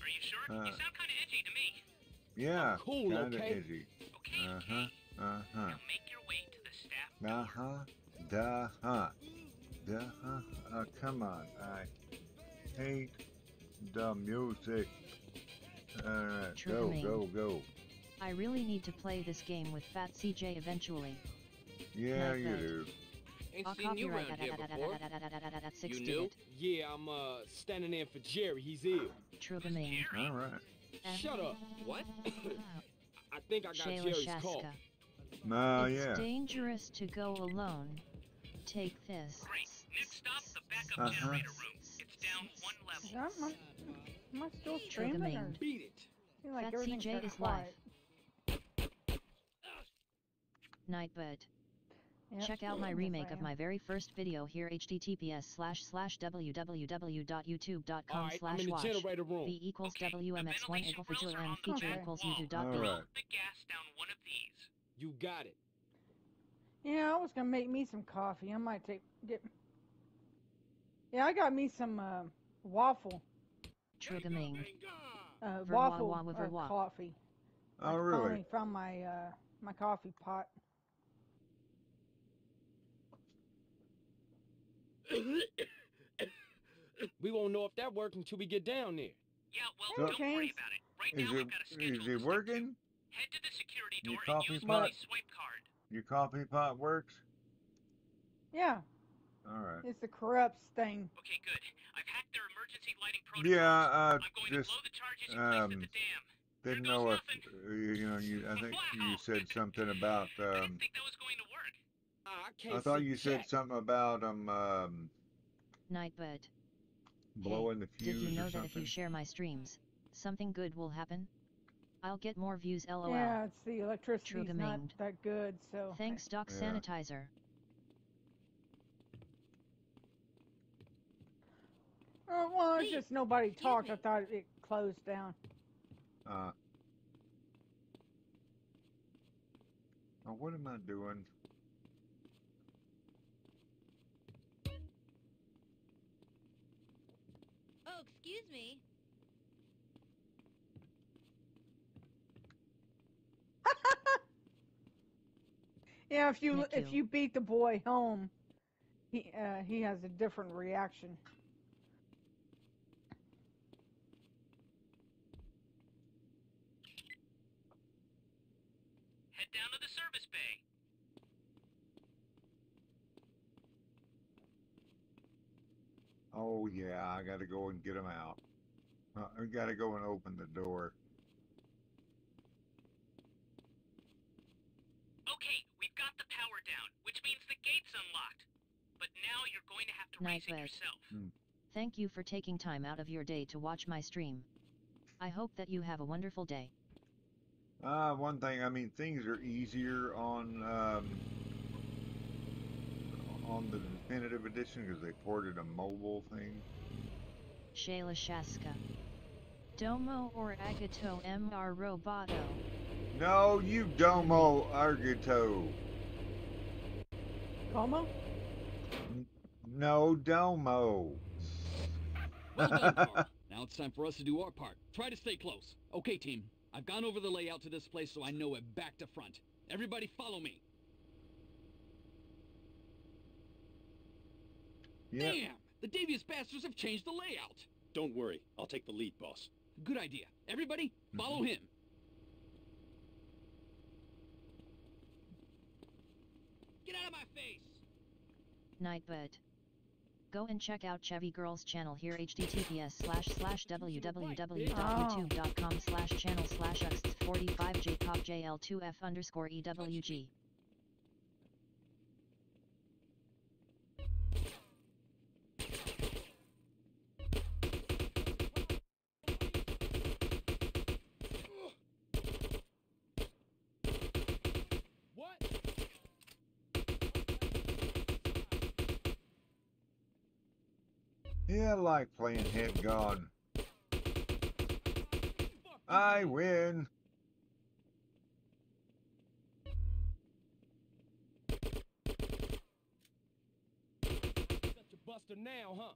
Are you sure? Uh, you sound kind of edgy to me. yeah, cool, kinda okay? edgy. Uh huh. Uh huh. Make your way to the staff. Uh huh. Duh huh. Duh huh. Uh, come on. I hate the music. Alright, True go, domain. go, go. I really need to play this game with Fat CJ eventually. Yeah, you do. Ain't I'll seen you copyright around here before. You knew? Yeah, I'm uh standing in for Jerry. He's ill. Trugaming. All right. Shut up. What? I think I got Shayla Jerry's Shaska. call. Oh, it's yeah. dangerous to go alone. Take this. Next stop, the backup Uh-huh. generator room. It's down one level. Is that my, am I still streaming or? Beat it. Like Fat everything's CJ is quiet. Nightbot. Yep, Check out my remake of my very first video here https slash slash www.youtube.com Alright, I'm slash in the watch generator room. v equals wmx1 equal feature and feature Okay. equals youtube.b All right. The gas down one of these. You got it. Yeah, I was gonna make me some coffee. I might take get. Yeah, I got me some uh, waffle. Trugaming. Uh, Verwa- waffle wa- uh, coffee. Oh, Like really? Finally from my uh, my coffee pot. We won't know if that worked until we get down there. Yeah, well, So- don't worry about it. Right Is now, it, we've got a schedule. is it working? Head to the security Your door coffee and use pot? my swipe card. Your coffee pot works? Yeah, All right. it's the corrupts thing. Okay, good. I've hacked their emergency lighting protocol. Yeah, uh, I'm going to just, blow the charges you placed at um, the dam. didn't know if, uh, you know, you, I think you said something about, um, I can't I thought you said jack. something about, um, um, Nightbot. blowing the fuse. Did you know or that if you share my streams, something good will happen? I'll get more views lol. Yeah, it's the electricity's not that good, so. Thanks Doc Yeah. Sanitizer. Uh, well, it's just nobody talked. I thought it closed down. Uh, oh, what am I doing? Oh, excuse me. Yeah, if you Thank if you. you beat the boy home, he uh, he has a different reaction. Head down to the service bay. Oh yeah, I gotta go and get them out. Uh, I gotta go and open the door. Okay, we've got the power down, which means the gate's unlocked. But now you're going to have to raise it Nightbot. yourself. Thank you for taking time out of your day to watch my stream. I hope that you have a wonderful day. Uh, one thing, I mean, things are easier on, um, on the mm-hmm. definitive edition because they ported a mobile thing. Shayla Shaska. Domo or Agato Mr Roboto. No, you domo argito. Como? No domo. Well done, Carl. Now it's time for us to do our part. Try to stay close. Okay, team. I've gone over the layout to this place so I know it back to front. Everybody follow me. Yep. Damn! The devious bastards have changed the layout. Don't worry. I'll take the lead, boss. Good idea. Everybody, mm-hmm. follow him. Get out of my face! Nightbot. Go and check out Chevy Girls channel here https slash slash www.youtube.com oh. slash channel slash x45jpopjl2f underscore E ewg. Like playing head god. I win. Such a buster now, huh?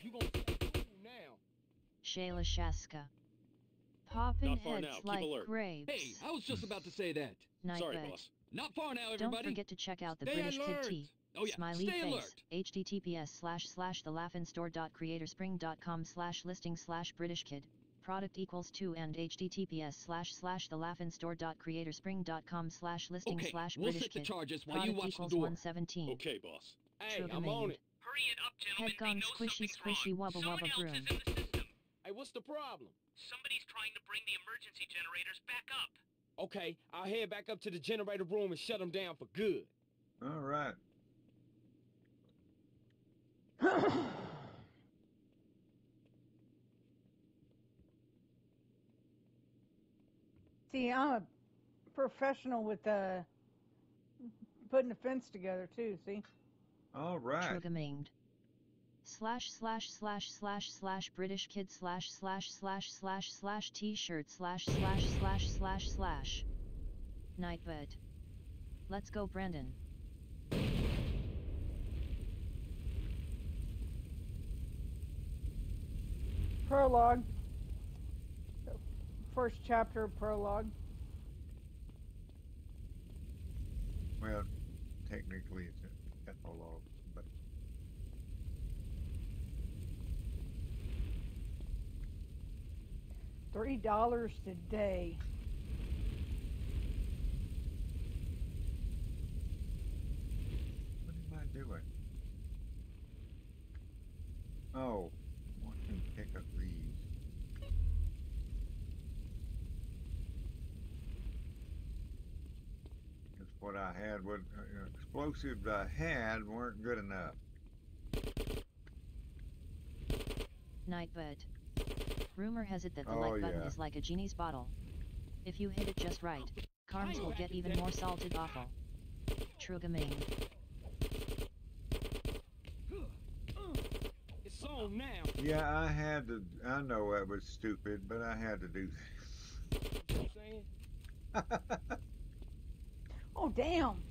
You gonna now? Shayla Shaska. Popping Not far heads now, keep like alert. grapes. Hey, I was just about to say that. Sorry, Nightbot. boss. Not far now, Don't forget to check out the Stay British alert. Kid T. Oh yeah, Smiley stay face. alert. https slash slash thelaughingstore.creatorspring.com slash listing slash British Kid. Product equals 2 and https slash slash thelaughingstore.creatorspring.com slash listing Okay, slash we'll British set the charges while Product you watch the door. 117. Okay, boss. Hey, Sugar I'm on it. Hurry it up, gentlemen. Head They gone squishy squishy wrong. wubba Someone wubba broom. is in the system. Hey, what's the problem? Somebody's trying to bring the emergency generators back up. Okay, I'll head back up to the generator room and shut them down for good. All right. See, I'm a professional with uh, putting a fence together too. See, All right. TrueGamingHD. Slash slash slash slash slash British kid slash slash slash slash slash t-shirt slash slash slash slash slash. Nightbot. Let's go Brandon. Prologue. First chapter of prologue. Well, technically it's an epilogue, but Three dollars today. what am I doing? Oh, want to pick up these. Because what I had, what uh, explosives I had weren't good enough. Nightbot. Rumor has it that the Oh, like button yeah. is like a genie's bottle. If you hit it just right, carms will get even more salted awful. Trugaming. It's on now. Yeah, I had to. I know that was stupid, but I had to do You know what I'm saying? that. Oh damn!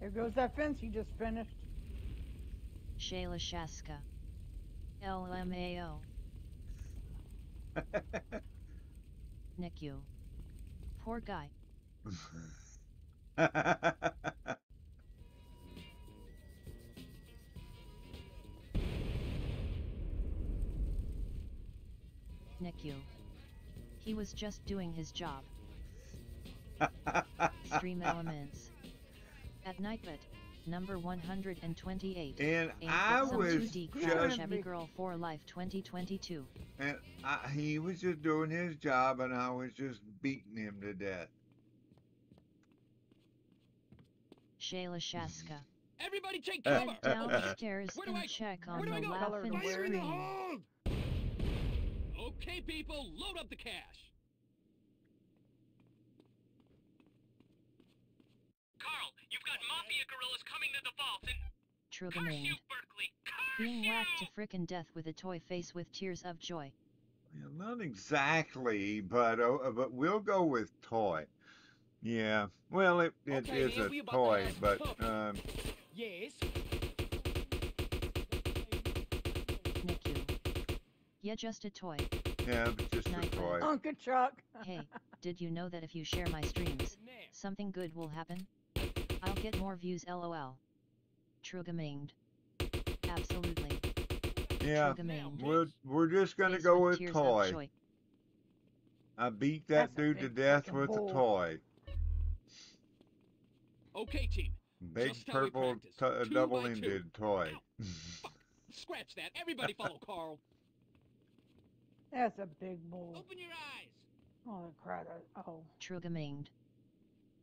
There goes that fence you just finished. Shayla Shaska. LMAO. NICU. Poor guy. NICU. He was just doing his job. Stream elements. At Nightbot, number 128. And I was 2D just- Chevy Girl for Life 2022. and I, he was just doing his job, and I was just beating him to death. Shayla Shaska. Everybody take Uh, cover. Head uh, downstairs Where do and I- check where on do I the go? laughing Fire in the screen. Hold! Okay, people, load up the cash. Carl, you've got mafia gorillas coming to the vault and curse you, Berkley. Curse Being you! laughed to frickin' death with a toy face with tears of joy. Well, not exactly, but uh, but we'll go with toy. Yeah. Well, it it Okay, is a toy, but um, Yes. NICU. Yeah, just a toy. Yeah, but just a Night toy. Uncle Chuck. Hey, did you know that if you share my streams, something good will happen? I'll get more views lol. TrueGamingHD. Absolutely. Yeah, we're we're just gonna Face go with with tears of toy. I beat that That's dude to death frickin' with a toy. Okay, team. Big Just how we purple practiced, uh, two by double-ended toy. Scratch that. Everybody follow Carl. That's a big bull. Open your eyes. Oh crap! I- Oh. TrueGamingHD.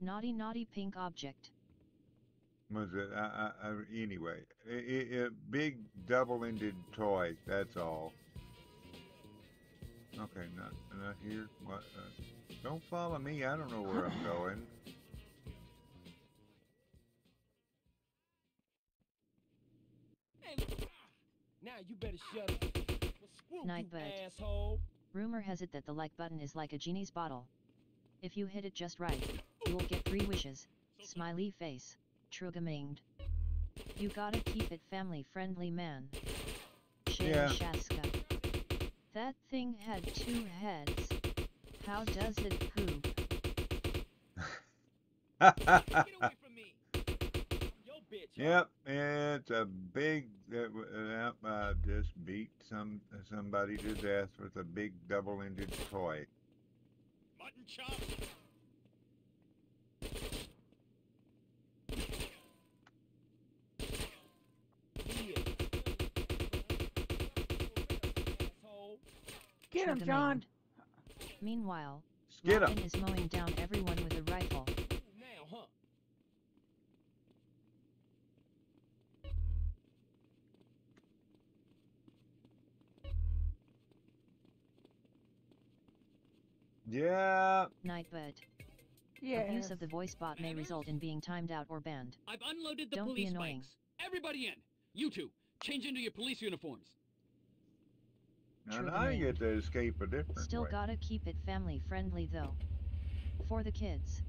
Naughty naughty pink object. Was it? I, I, I, anyway, a, a, big double-ended toy. That's all. Okay, not not here. What? Uh, don't follow me. I don't know where I'm going. Hey. Now you better shut up. Well, screw Night you, asshole. Rumor has it that the like button is like a genie's bottle. If you hit it just right, you'll get three wishes. Smiley face. TrueGamingHD. You gotta keep it family friendly man. Shayla Yeah. That thing had two heads. How does it poop? bitch. Yep, it's a big. Uh, w- yep, I just beat some somebody to death with a big double-ended toy. Mutton chop. Get him, John. Meanwhile, Get 'em. Lachlan is mowing down everyone with a rifle. Now, huh? Yeah, Nightbot. Yeah. Abuse of the voice bot may result in being timed out or banned. I've unloaded the Don't be police annoying. bikes. Everybody in. You two, change into your police uniforms. and I TrueGamingHD. get to escape a different Still way. gotta keep it family friendly though. For the kids.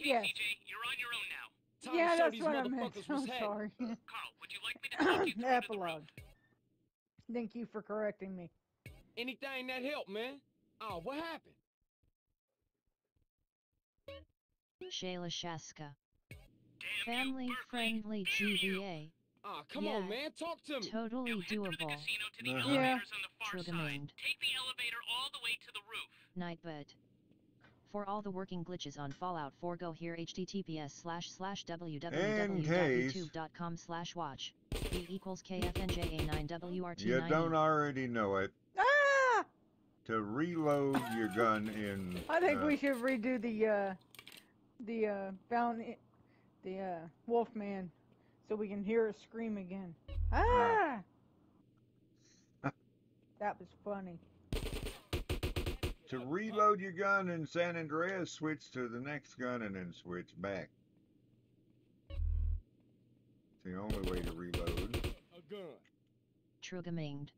Okay, Yes. TJ, you're on your own now. Time yeah, that's what I meant. I'm what's sorry. Carl, would you like me to talk you through the Epilogue. Thank you for correcting me. Anything that help, man. Oh, what happened? Shayla Shaska. Damn Family you, friendly Damn you. GBA. Oh, come Yeah. on, man. Talk to me. Totally Now head through the doable. casino to the Uh-huh. Yeah. elevators on the far side. Take the elevator all the way to the roof. Nightbot. For all the working glitches on Fallout 4 go here https slash slash www.youtube.com slash watch. B equals KFNJA9WRT9. You don't already know it. Ah! To reload your gun in. I think uh, we should redo the uh, the uh, found the uh, Wolfman so we can hear us scream again. Ah! that was funny. To reload your gun in San Andreas, switch to the next gun and then switch back. It's the only way to reload. A gun. TrueGamingHD.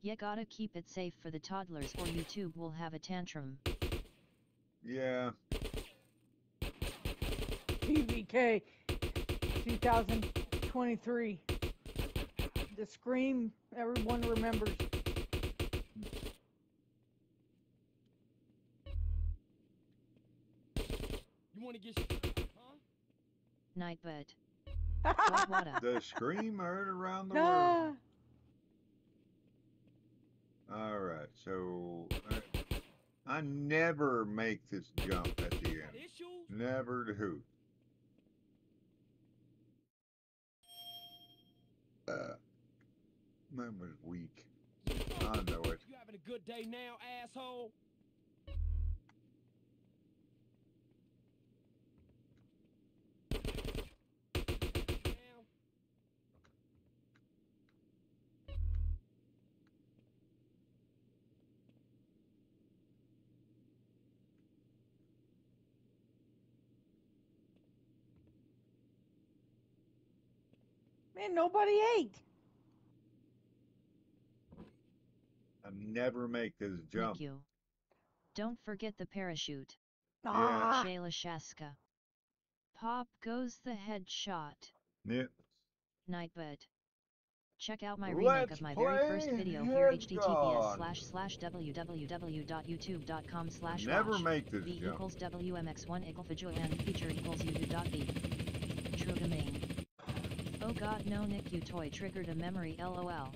You gotta keep it safe for the toddlers or YouTube will have a tantrum. Yeah, PVK 2023. The scream everyone remembers. Want to get sh- huh? Nightbot. What wada? the scream heard around the Nah. world. All right, so uh, I never make this jump at the end. Issues? Never do. Uh, mine was weak. I know it. You having a good day now, asshole? Man, nobody ate. I never make this jump. Thank you. Don't forget the parachute. Ah. Shayla Shaska. Pop goes the headshot. Yep. Nightbot. Check out my remake Let's of my very first video here https Headgone. slash slash www.youtube.com slash Never make this v jump. equals wmx1 equal fijua and feature equals youtube.b. Trugaming. Oh god no Nick you toy triggered a memory lol.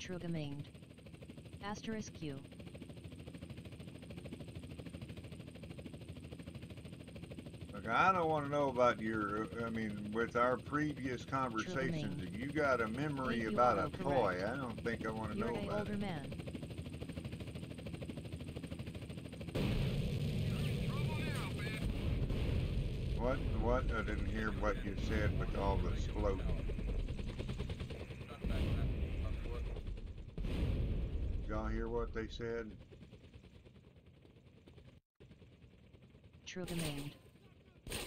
TrueGamingHD. Asterisk Q. Look, I don't want to know about your. I mean, with our previous conversations, you got a memory about a toy, I don't think I want to You're know about older it. man. What? What? I didn't hear what you said with all this floating. Y'all hear what they said? TrueGamingHD.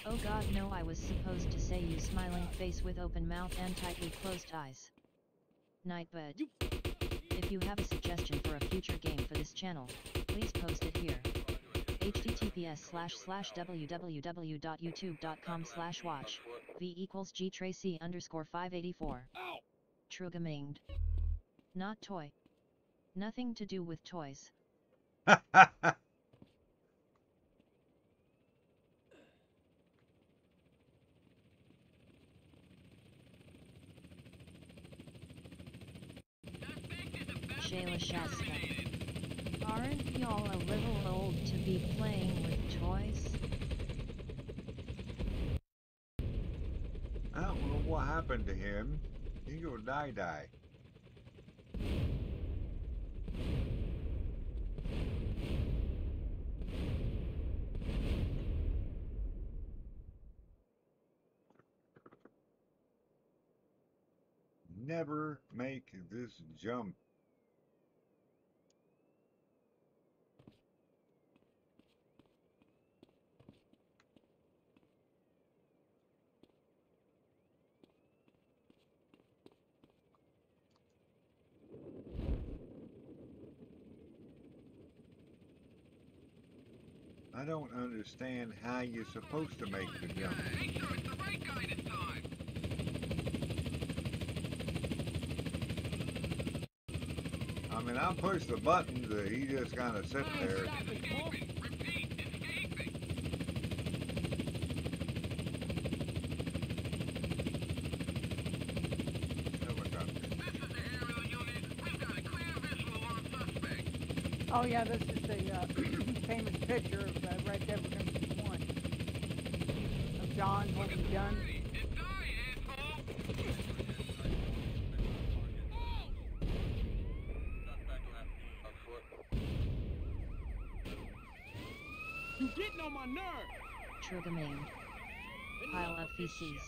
Oh god no I was supposed to say you smiling face with open mouth and tightly closed eyes. Nightbot. If you have a suggestion for a future game for this channel, please post it here. Https slash slash www.youtube.com slash watch, v equals g tracy underscore 584. TrueGamingHD. Not toy. Nothing to do with toys. Shayla Shaska. Aren't y'all a little old to be playing with toys? I don't know what happened to him. He go die die. Never make this jump. I don't understand how you're supposed to make the jump. I mean, I push the buttons, uh, he just kind of sits there. Oh yeah, this is the uh, famous picture of uh, Red Dead Redemption 1. Of John holding the gun. You getting on my nerve. TrueGamingHD. Pile of feces.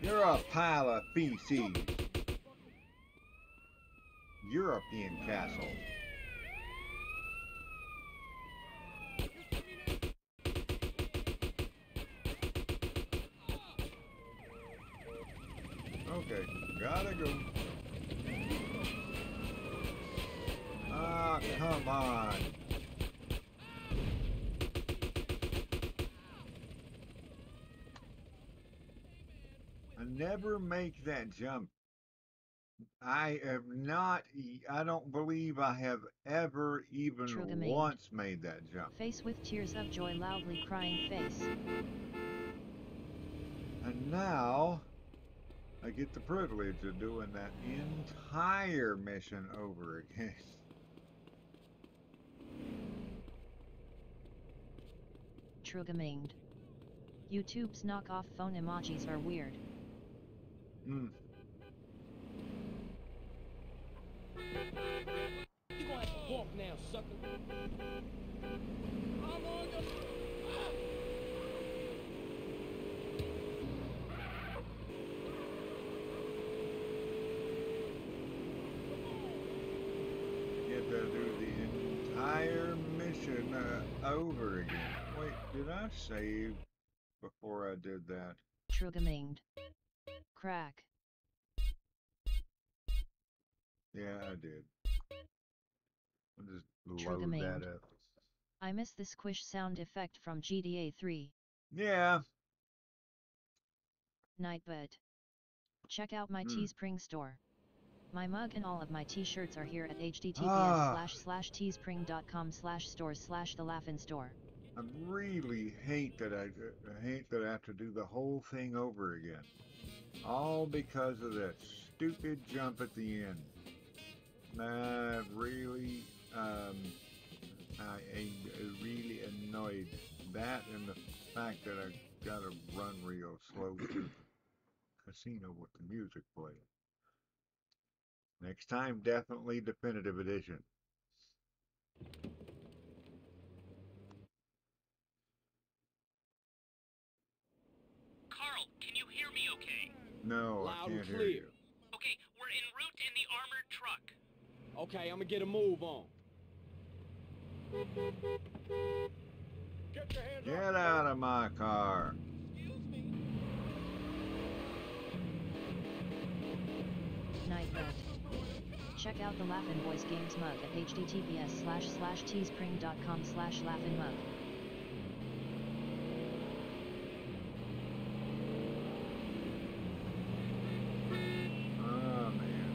You're a pile of feces. European castle. Okay, gotta go. Ah, come on. I never make that jump. I have not, I don't believe I have ever even Trugamate. once made that jump. Face with tears of joy loudly crying face. And now I get the privilege of doing that entire mission over again. TrueGamingHD. YouTube's knockoff phone emojis are weird. Mm. You gonna have to walk now, sucker. I'm on your... Get to do the entire mission uh, over again. Wait, did I save before I did that? TrueGamingHD. Crack. Yeah, I did. I'll just load that up. I miss the squish sound effect from GTA 3. Yeah. Nightbot. Check out my Hmm. Teespring store. My mug and all of my t-shirts are here at https Ah. slash slash teespring.com slash stores slash the Store. I really hate that I, I hate that I have to do the whole thing over again. All because of that stupid jump at the end. That really, um, I, really annoyed. That and the fact that I gotta run real slow to the casino with the music playing. Next time, definitely definitive edition. Carl, can you hear me okay? No, Loud I and can't hear clear. you. Okay, we're en route in the armored truck. Okay, I'm gonna get a move on. Get out of my car. Excuse me. Nightbot. Check out the LaffinBoy's Games mug at https slash slash teespring.com slash laughin' mug. Oh, man.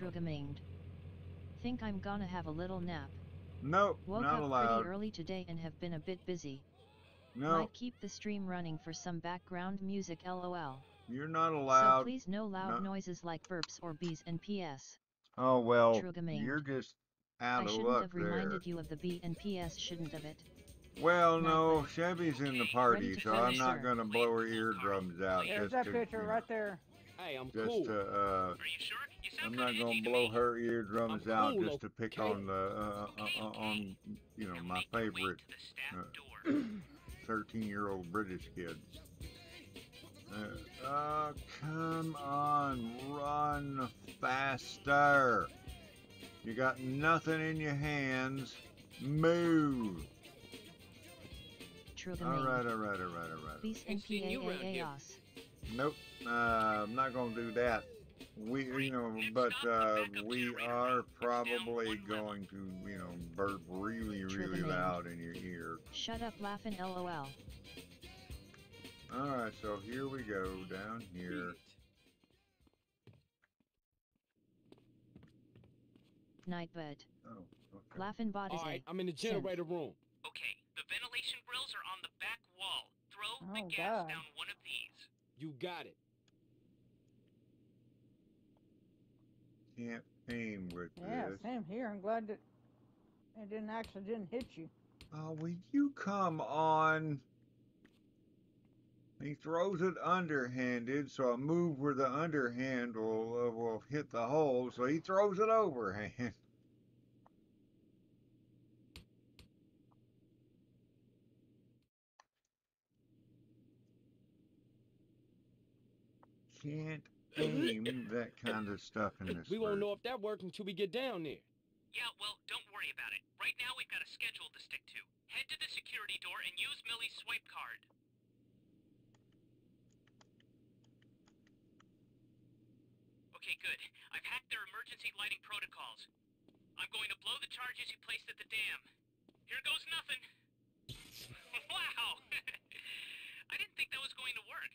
TrueGamingHD. Think I'm gonna have a little nap. Nope, Woke not up allowed. pretty early today and have been a bit busy. No, Might keep the stream running for some background music lol. you're not allowed. So allowed. please no loud No. noises like burps or bees and PS. Oh, well, TrueGamingHD. you're just I out of shouldn't luck have there. reminded you of the B and PS shouldn't have it. Well, no, Chevy's in the party, to so I'm not gonna blow her eardrums out There's just that to, picture you know, right there. Hey, I'm just cool. to, uh, I'm not gonna blow her eardrums I'm out cool, just to pick okay? on the, uh, uh, uh, on, you know, my favorite, uh, 13 year old British kid. Uh, uh, come on, run faster. You got nothing in your hands. Move. All TrueGamingHD. right, all right, all right, all right. Peace and PAAAOS. Nope, uh, I'm not gonna do that. We, you know, but uh, we are probably going to, you know, burp really, really loud in your ear. Shut up laughing lol. All right, so here we go down here. Nightbot. Oh, okay. Laughin' bot is All right, a I'm in the synth. generator room. Okay, the ventilation grills are on the back wall. Throw the Oh, gas God. down one of these. You got it. Can't aim with Yeah, this. same here. I'm glad that it didn't actually didn't hit you. Oh, will you come on? He throws it underhanded, so I move where the underhand will uh, will hit the hole. So he throws it overhand. Can't aim that kind of stuff in this. We won't version. know if that worked until we get down there. Yeah, well, don't worry about it. Right now we've got a schedule to stick to. Head to the security door and use Millie's swipe card. Okay, good. I've hacked their emergency lighting protocols. I'm going to blow the charges you placed at the dam. Here goes nothing. wow! I didn't think that was going to work.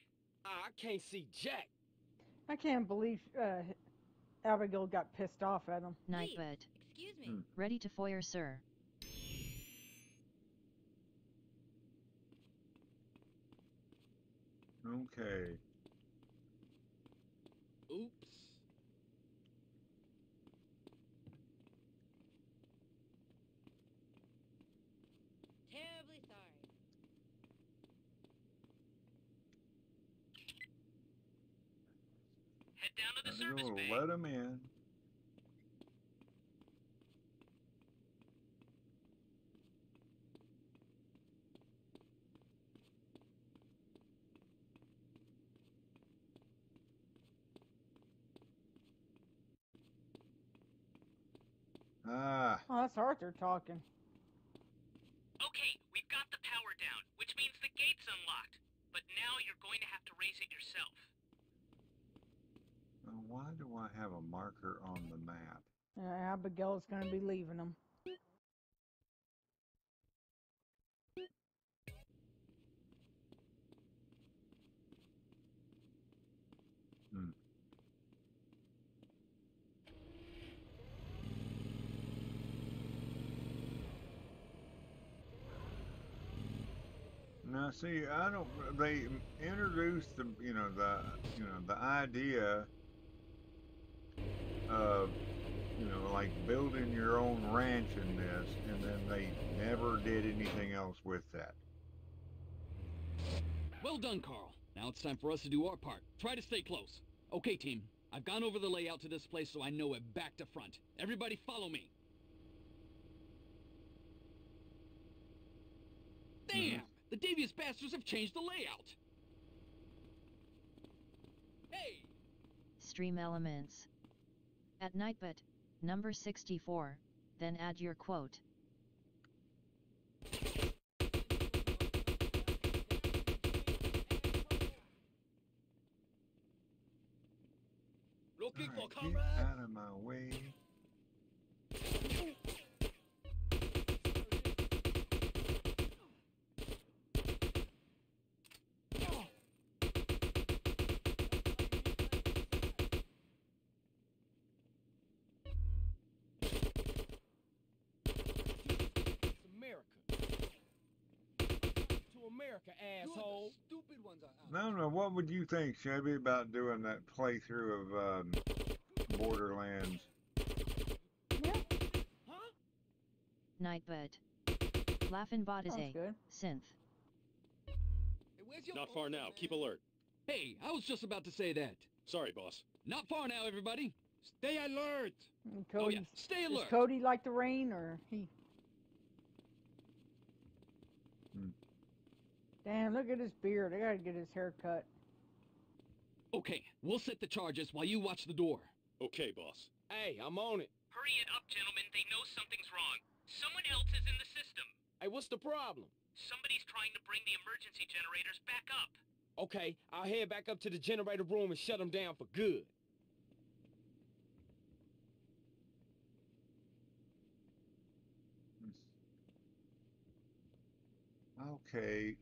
Ah, I can't see Jack. I can't believe uh, Abigail got pissed off at him. Nightbot. Excuse me. Hmm. Ready to foyer, sir. Okay. Oops. Terribly sorry. Head down to the I'm service gonna bay. let him in. Ah, Oh, that's Arthur talking. the power down, which means the gate's unlocked. But now you're going to have to raise it yourself. Now, why do I have a marker on the map? Uh, Abigail's gonna be leaving them. Hmm. Now, see, I don't. They introduced the, you know, the, you know, the idea of, you know, like building your own ranch in this, and then they never did anything else with that. Well done, Carl. Now it's time for us to do our part. Try to stay close. Okay, team. I've gone over the layout to this place so I know it back to front. Everybody follow me. Damn! Mm-hmm. The devious bastards have changed the layout! Hey! Stream elements. At Nightbot, number 64, then add your quote. Looking for comrades! out of my way. Asshole. Stupid ones are No, no. What would you think, Chevy, about doing that playthrough of um, Borderlands? Nightbot. Laughinbot is Sounds a good. synth. Not far now. Keep alert. Hey, I was just about to say that. Sorry, boss. Not far now, everybody. Stay alert. And Oh, yeah. Cody's- Stay Does alert. Cody like the rain, or he? Hmm. Damn! Look at his beard. I gotta get his hair cut. Okay, we'll set the charges while you watch the door. Okay, boss. Hey, I'm on it. Hurry it up, gentlemen. They know something's wrong. Someone else is in the system. Hey, what's the problem? Somebody's trying to bring the emergency generators back up. Okay, I'll head back up to the generator room and shut them down for good. Okay.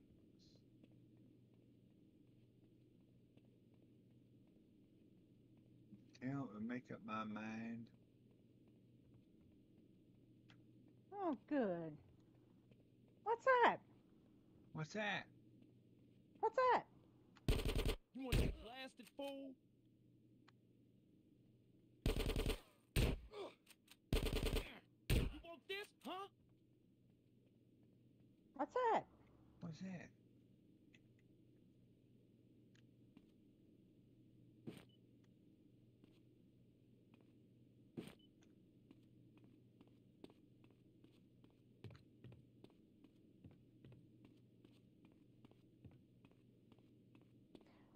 Tell, make up my mind. Oh, good. What's that? What's that? What's that? You want that blasted fool? You want this, huh? What's that? What's that?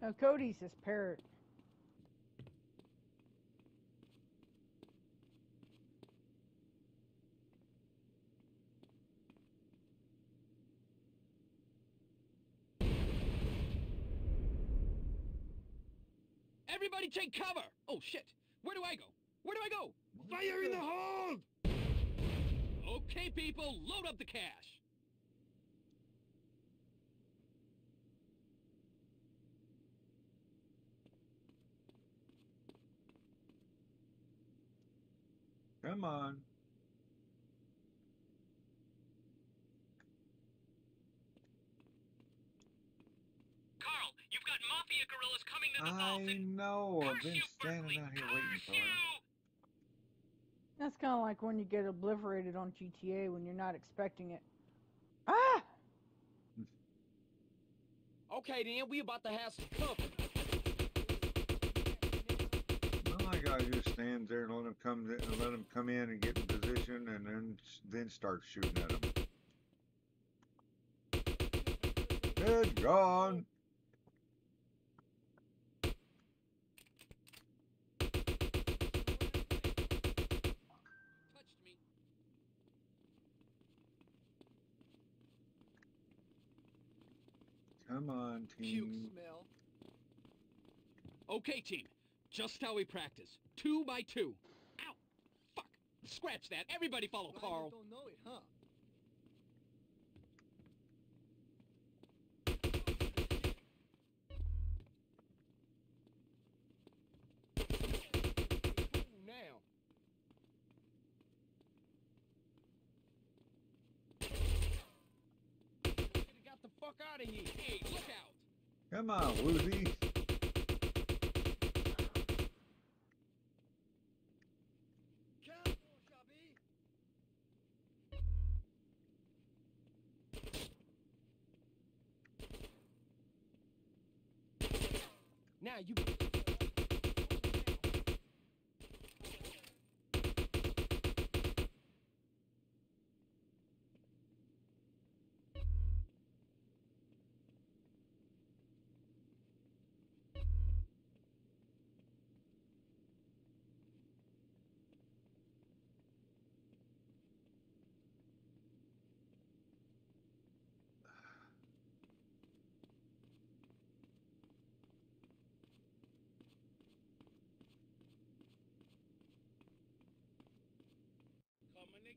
No, Cody's his parrot. Everybody take cover! Oh, shit. Where do I go? Where do I go? Fire in the hold! Okay, people, load up the cash. Come on. Carl, you've got mafia gorillas coming to the I vault. know. I've been standing out here waiting for it. That's kind of like when you get obliterated on GTA when you're not expecting it. Ah! Okay, then, we about to have some company. I just stand there and let them come, in, let 'em come in and get in position, and then then start shooting at them. Head gone. Come on, team. Puke smell. Okay, team. Just how we practice. Two by two. Ow! Fuck! Scratch that. Everybody follow Why Carl. You don't know it, huh? Now. Should've got the fuck out of here. Hey, look out! Come on, Woozie.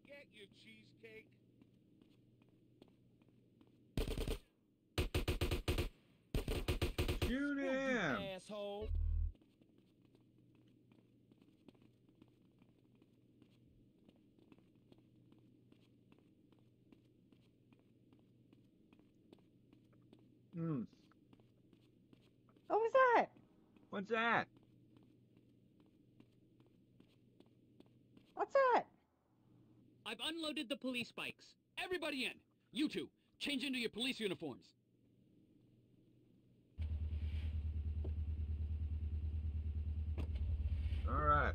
Get you, cheesecake. Shoot him. Asshole. Hmm. What was that? What's that? What's that? I've unloaded the police bikes. Everybody in. You two, change into your police uniforms. All right.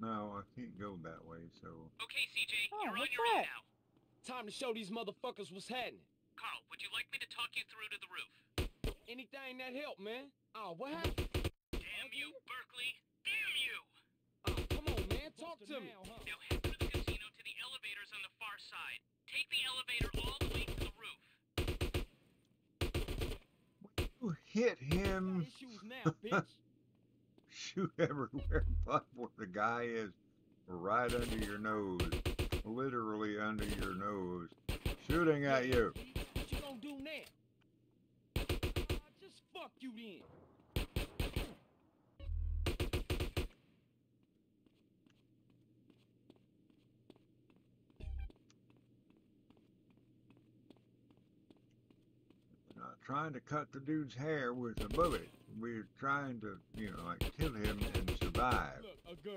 No, I can't go that way, so. Okay, CJ, Oh, you're on what's your own now. Time to show these motherfuckers what's happening. Carl, would you like me to talk you through to the roof? Anything that help, man. Oh, what happened? Damn you, Berkley! Damn you! Oh, come on, man. Talk to me. Now head through the casino to the elevators on the far side. Take the elevator all the way to the roof. You hit him. Issues now, bitch. Shoot everywhere but where the guy is. Right under your nose. Literally under your nose. Shooting at you. What you gonna do now? Fuck you then. Not trying to cut the dude's hair with a bullet. We're trying to, you know, like kill him and survive. Look, a gun.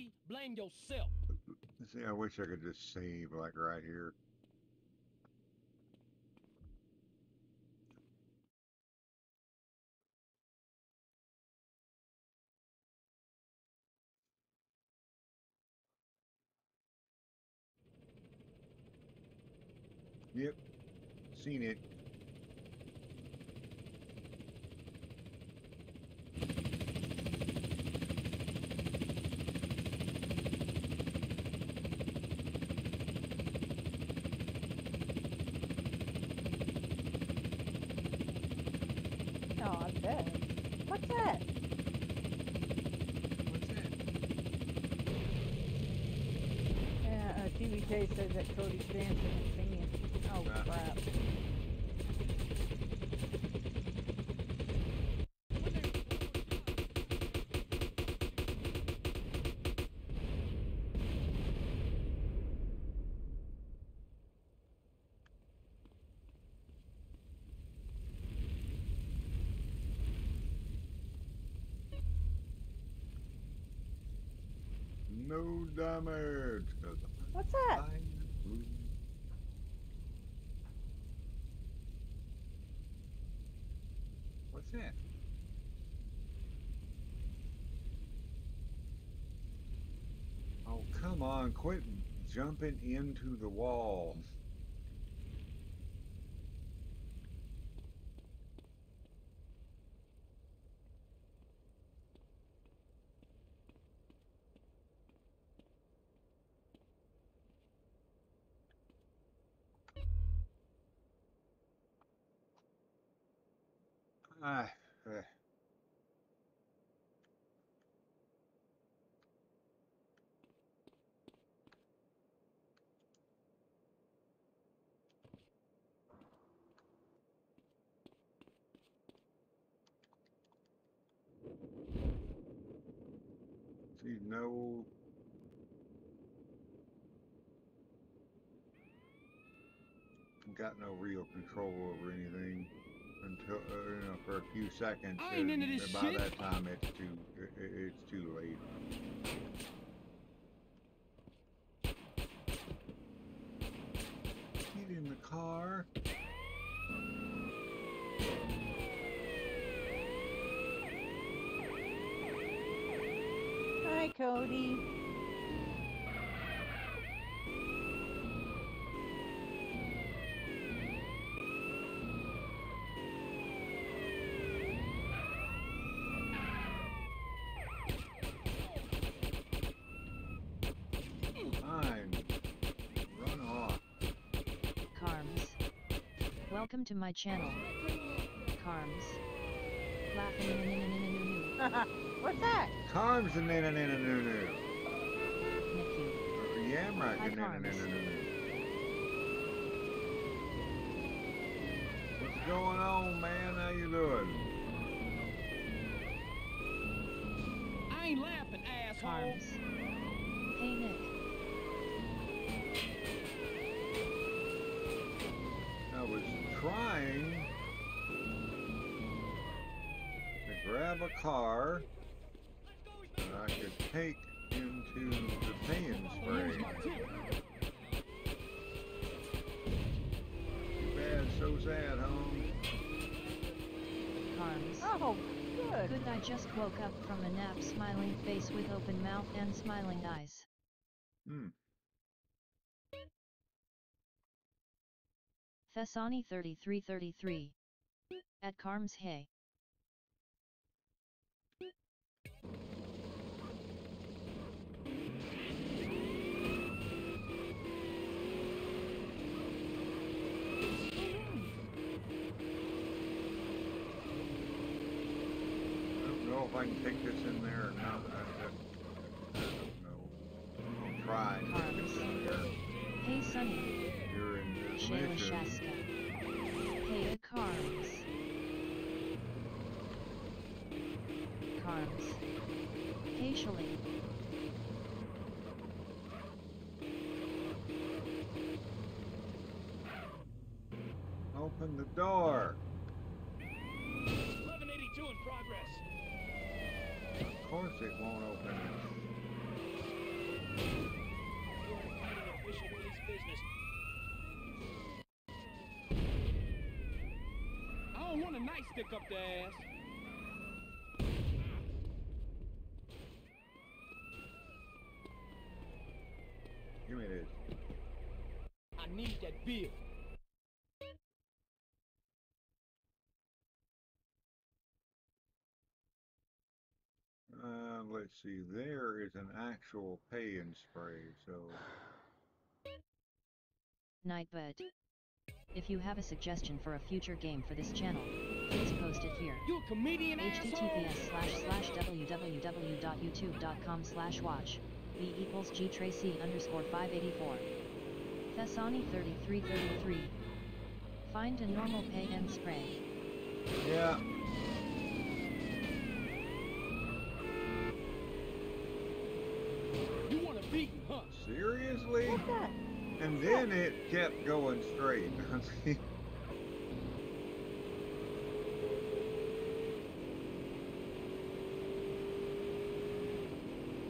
Me, blame yourself. See, I wish I could just save like right here. Yep, seen it. damage. What's that? What's that? Oh, come on. Quit jumping into the walls. See, no. Got no real control over anything until uh, you know for a few seconds. I ain't and into this by shit. that time, it's too it's too late. Get in the car. Hi, Cody. Fine. Run off. Carms. Welcome to my channel. Carms. Laughing. What's that? Carms and nana nana noo noo. Nicky. Yamrock Hi, and nana Carms. nana noo noo. What's going on, man? How you doing? I ain't laughing, asshole. Carms. Hey Nick. I was trying to grab a car that I could take into the paying spray. Too bad, so sad, home. Carms. Oh, good. Good I just woke up from a nap smiling face with open mouth and smiling eyes. Hmm. Thessani 3333. At Carms Hey. If I can take this in there or not. I, I, I don't know. I'll try and take this in there Hey Sunny. during this Shayla mission. Shaska. Hey at Carms. Carms. Hey Shalane. Open the door. 1182 in progress. Of course it won't open. Official police business. I don't want a nice stick up the ass. Give me this. I need that bill. Uh, let's see. There is an actual pay and spray, so Nightbot. If you have a suggestion for a future game for this channel, please post it here. You a comedian https slash slash www.youtube.com slash watch v equals g tracy underscore 584 Thessani 3333 Find a normal pay and spray. yeah. You want a beating, huh? Seriously? What's that? And then it kept going straight.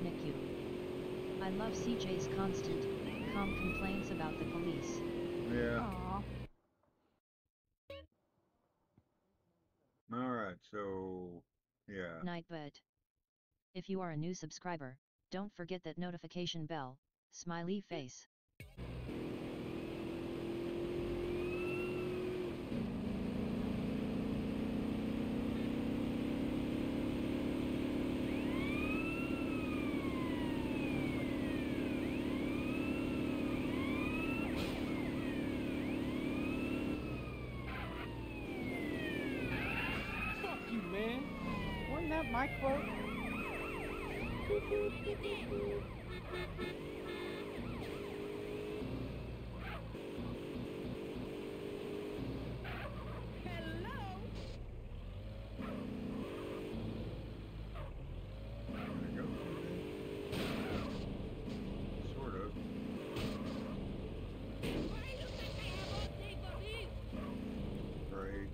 NICU. I love CJ's constant, calm complaints about the police. yeah. Aw. All right. So, yeah. Nightbot. If you are a new subscriber, don't forget that notification bell, Smiley face. Fuck you, man. Wasn't that my quote? Sort of. Great.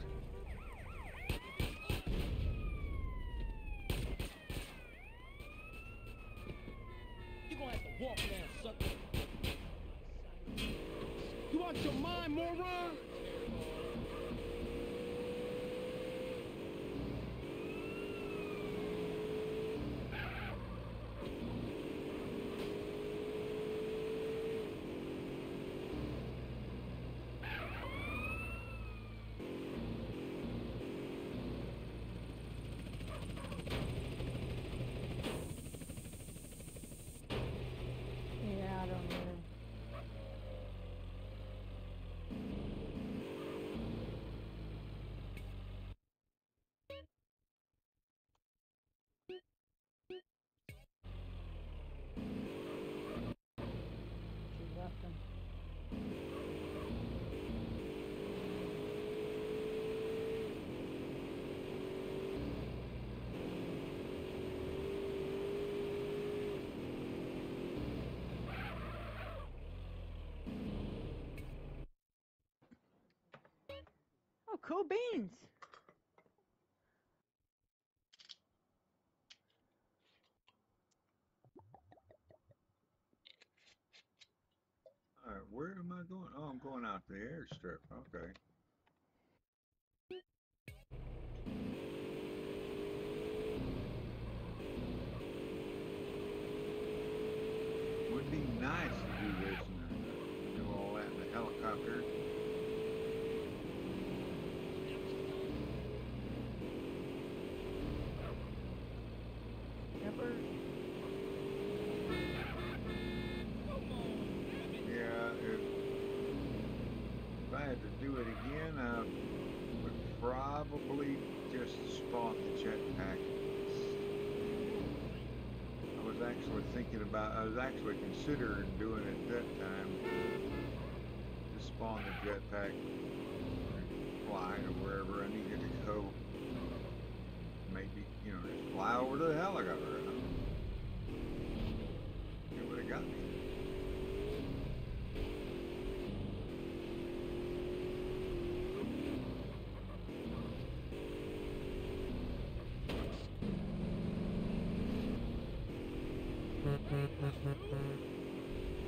You gonna have to walk now, sucker. You out your mind, moron? Yeah, I don't know. She left him. Oh, cool beans. All right, where am I going? Oh, I'm going out to the airstrip. Okay. Would be nice to do this and do all that in the helicopter. Never. Yeah, if, if I had to do it again, I would probably just spawn the jetpack. I was actually thinking about, I was actually considering doing it that time. Just spawn the jetpack, fly to wherever I needed to go. Maybe, you know, just fly over to the helicopter. It would have got me.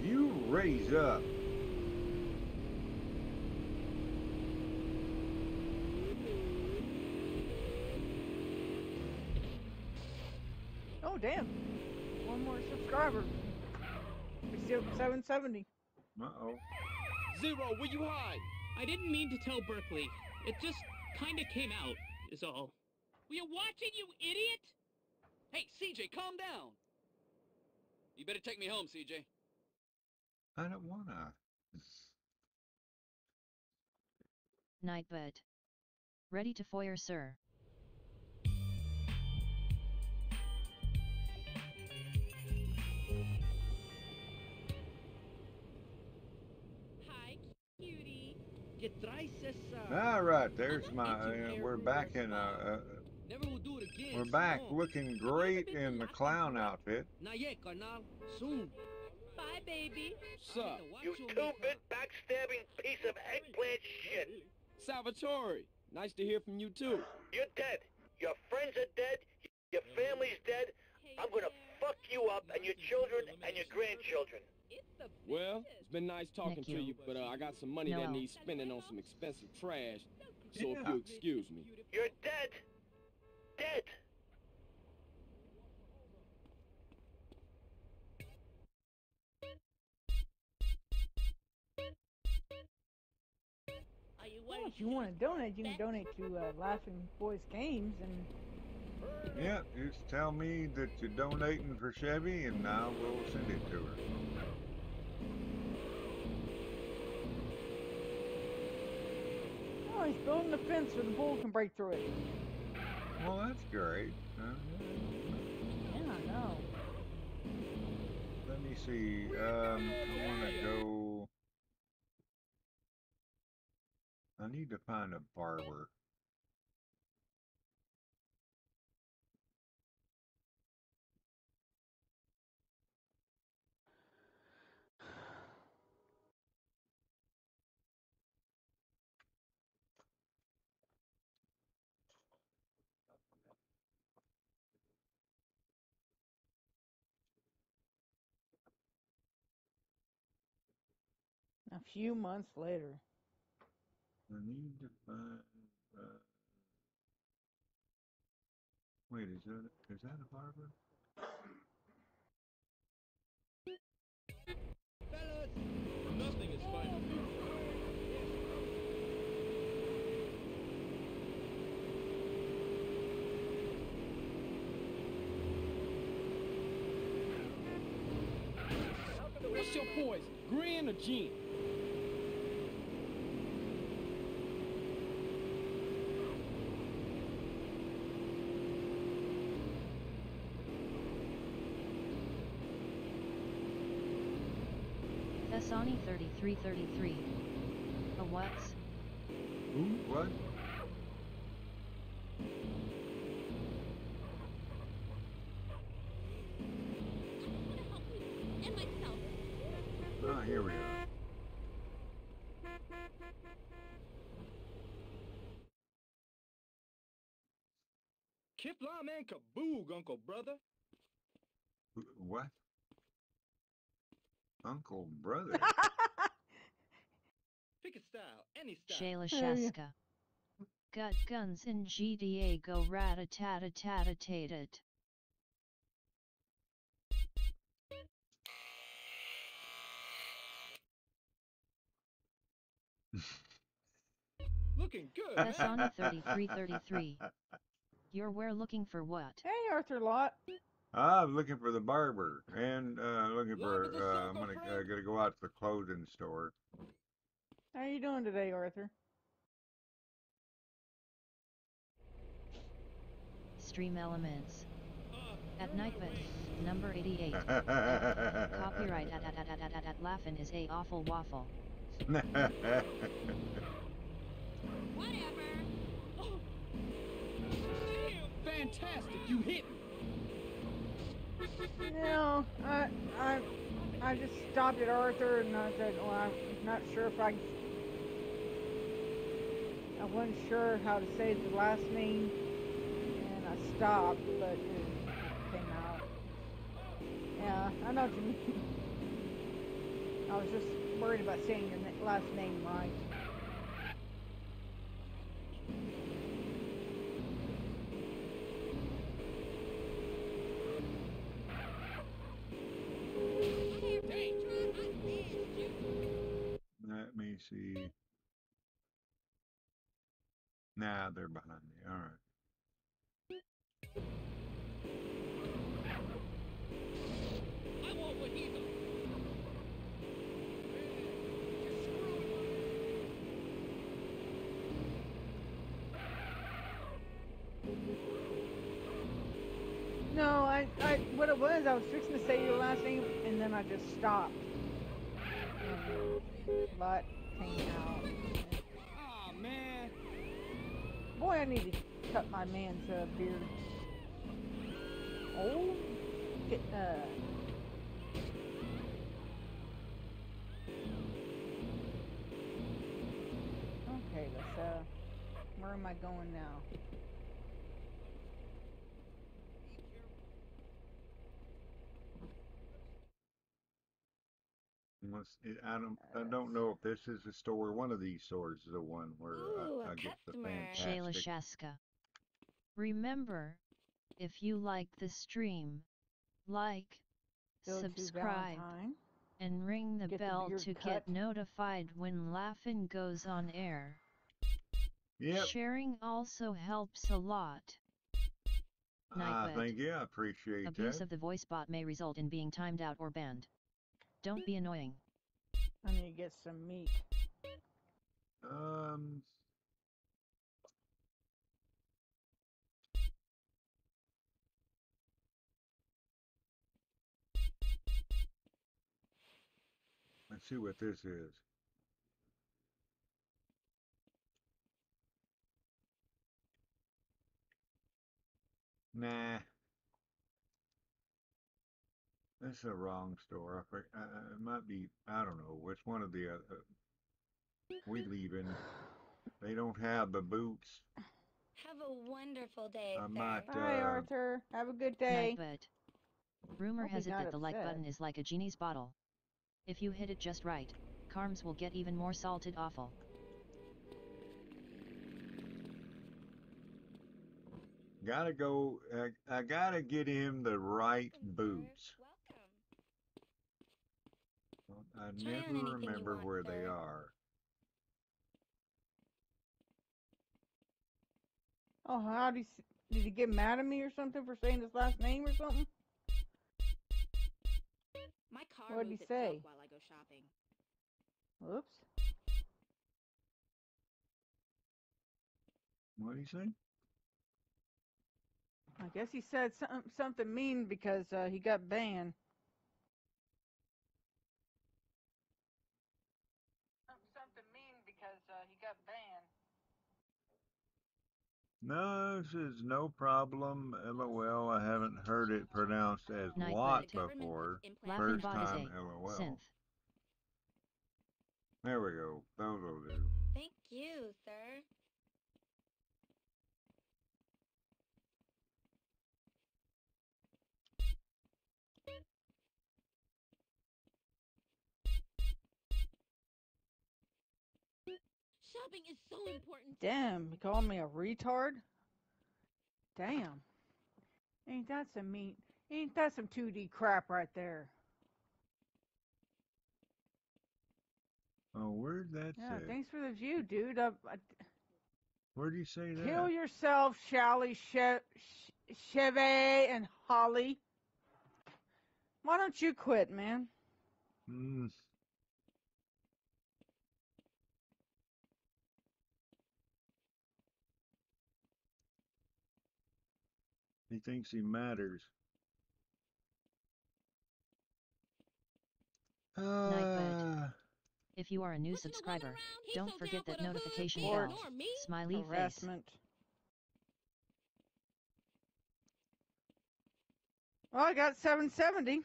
You raise up. Oh, damn. One more subscriber. We still 770. Uh-oh. Zero, where you hide? I didn't mean to tell Berkley. It just kinda came out, is all. Were you watching, you idiot? Hey, CJ, calm down. You better take me home, CJ. I don't wanna. Nightbot. Ready to foyer, sir. Hi, cutie. ¿Qué traes esa? All right, there's my. Uh, we're back in. Uh, again. we're back, Simón. looking great in the clown outfit. Not yet, carnal. Soon. Bye, baby. Sup? You stupid, backstabbing piece of eggplant shit. Salvatore, nice to hear from you too. You're dead. Your friends are dead. Your family's dead. I'm gonna fuck you up and your children and your grandchildren. Well, it's been nice talking to you. you, but uh, I got some money that needs spending on some expensive trash. So if Yeah. you excuse me. You're dead dead. Well, if you want to donate, you can donate to uh, Laughing Boys Games and. Yeah, just tell me that you're donating for Chevy, and I will send it to her. Oh, he's building a fence so the bull can break through it. Well, that's great. Uh, Yeah, know. let me see. Um, I want to go. I need to find a barber. A few months later. I need to find. Uh, wait, is that is that a barber? Nothing is final. What's your poison? Green or gin? Thessani 3333. A what's? Who? What? Ah, here we are. Kiplam and Kaboog, Uncle Brother. What? Uncle brother. Pick a style, any style. Shayla Oh, yeah. Shaska. Gut guns in GTA go rat a tat a tat a tat it. Looking good, man. Thessani 3333. You're where looking for what? Hey, Arthur Lot. I'm looking for the barber and uh, looking for. Love is a Uh, I'm gonna uh, gotta go out to the clothing store. How are you doing today, Arthur? Stream elements. At Nightbot, number 88. Copyright at at at at at at, at Laughin is a awful waffle. Fantastic, you hit me. No, I, I, I just stopped at Arthur and I said, well, I'm not sure if I, I wasn't sure how to say the last name, and I stopped, but it came out. Yeah, I know what you mean. I was just worried about saying your last name right. Nah, they're behind me. All right. I want what he's on. No, I, I, what it was, I was fixing to say your last name, and then I just stopped. Um, and Lot came out. Boy, I need to cut my man's uh, beard. Oh, get, uh. Okay, let's, uh, where am I going now? Unless it, I don't, I uh, don't know if this is the store. One of these stores is the one where uh, Ooh, I, a I get the customer. Shayla. Shaska. Remember, if you like the stream, like, Go subscribe, and ring the Get bell beard to cut. get notified when Laughing goes on air. Yep. Sharing also helps a lot. I Nightbot. Ah, thank you. I appreciate Abuse that. of the voice bot may result in being timed out or banned. Don't be annoying. I need to get some meat. Um. Let's see what this is. Nah. That's the wrong store. I, for- uh, uh, it might be, I don't know, which one of the other. We leaving. They don't have the boots. Have a wonderful day, I sir. might, Bye, uh, Arthur. Have a good day. But Rumor Hope has it not that the like button is like a genie's bottle. If you hit it just right, Carms will get even more salted awful. Gotta go. Uh, I gotta get him the right boots. I Try never remember want, where they are. Oh, how did he, did he get mad at me or something for saying his last name or something? My car What'd he say? while I go shopping. Whoops. What did he say? I guess he said some, something mean because uh, he got banned. Something mean because uh, he got banned. No, this is no problem. LOL. I haven't heard it pronounced as Nightbot. lot before. First time a LOL. synth. There we go. Those will do. Thank you, sir. Shopping is so important. Damn, he called me a retard? Damn. Ain't that some meat? Ain't that some 2D crap right there? Oh, where'd that Yeah, say? thanks for the view, dude. I, I, Where'd you say that? kill yourself, Shally, che- Ch- Chevy, and Holly. Why don't you quit, man? Mm. He thinks he matters. Nightbot. Uh, If you are a new subscriber, don't forget that notification bell. Smiley face. harassment. Well, I got 770.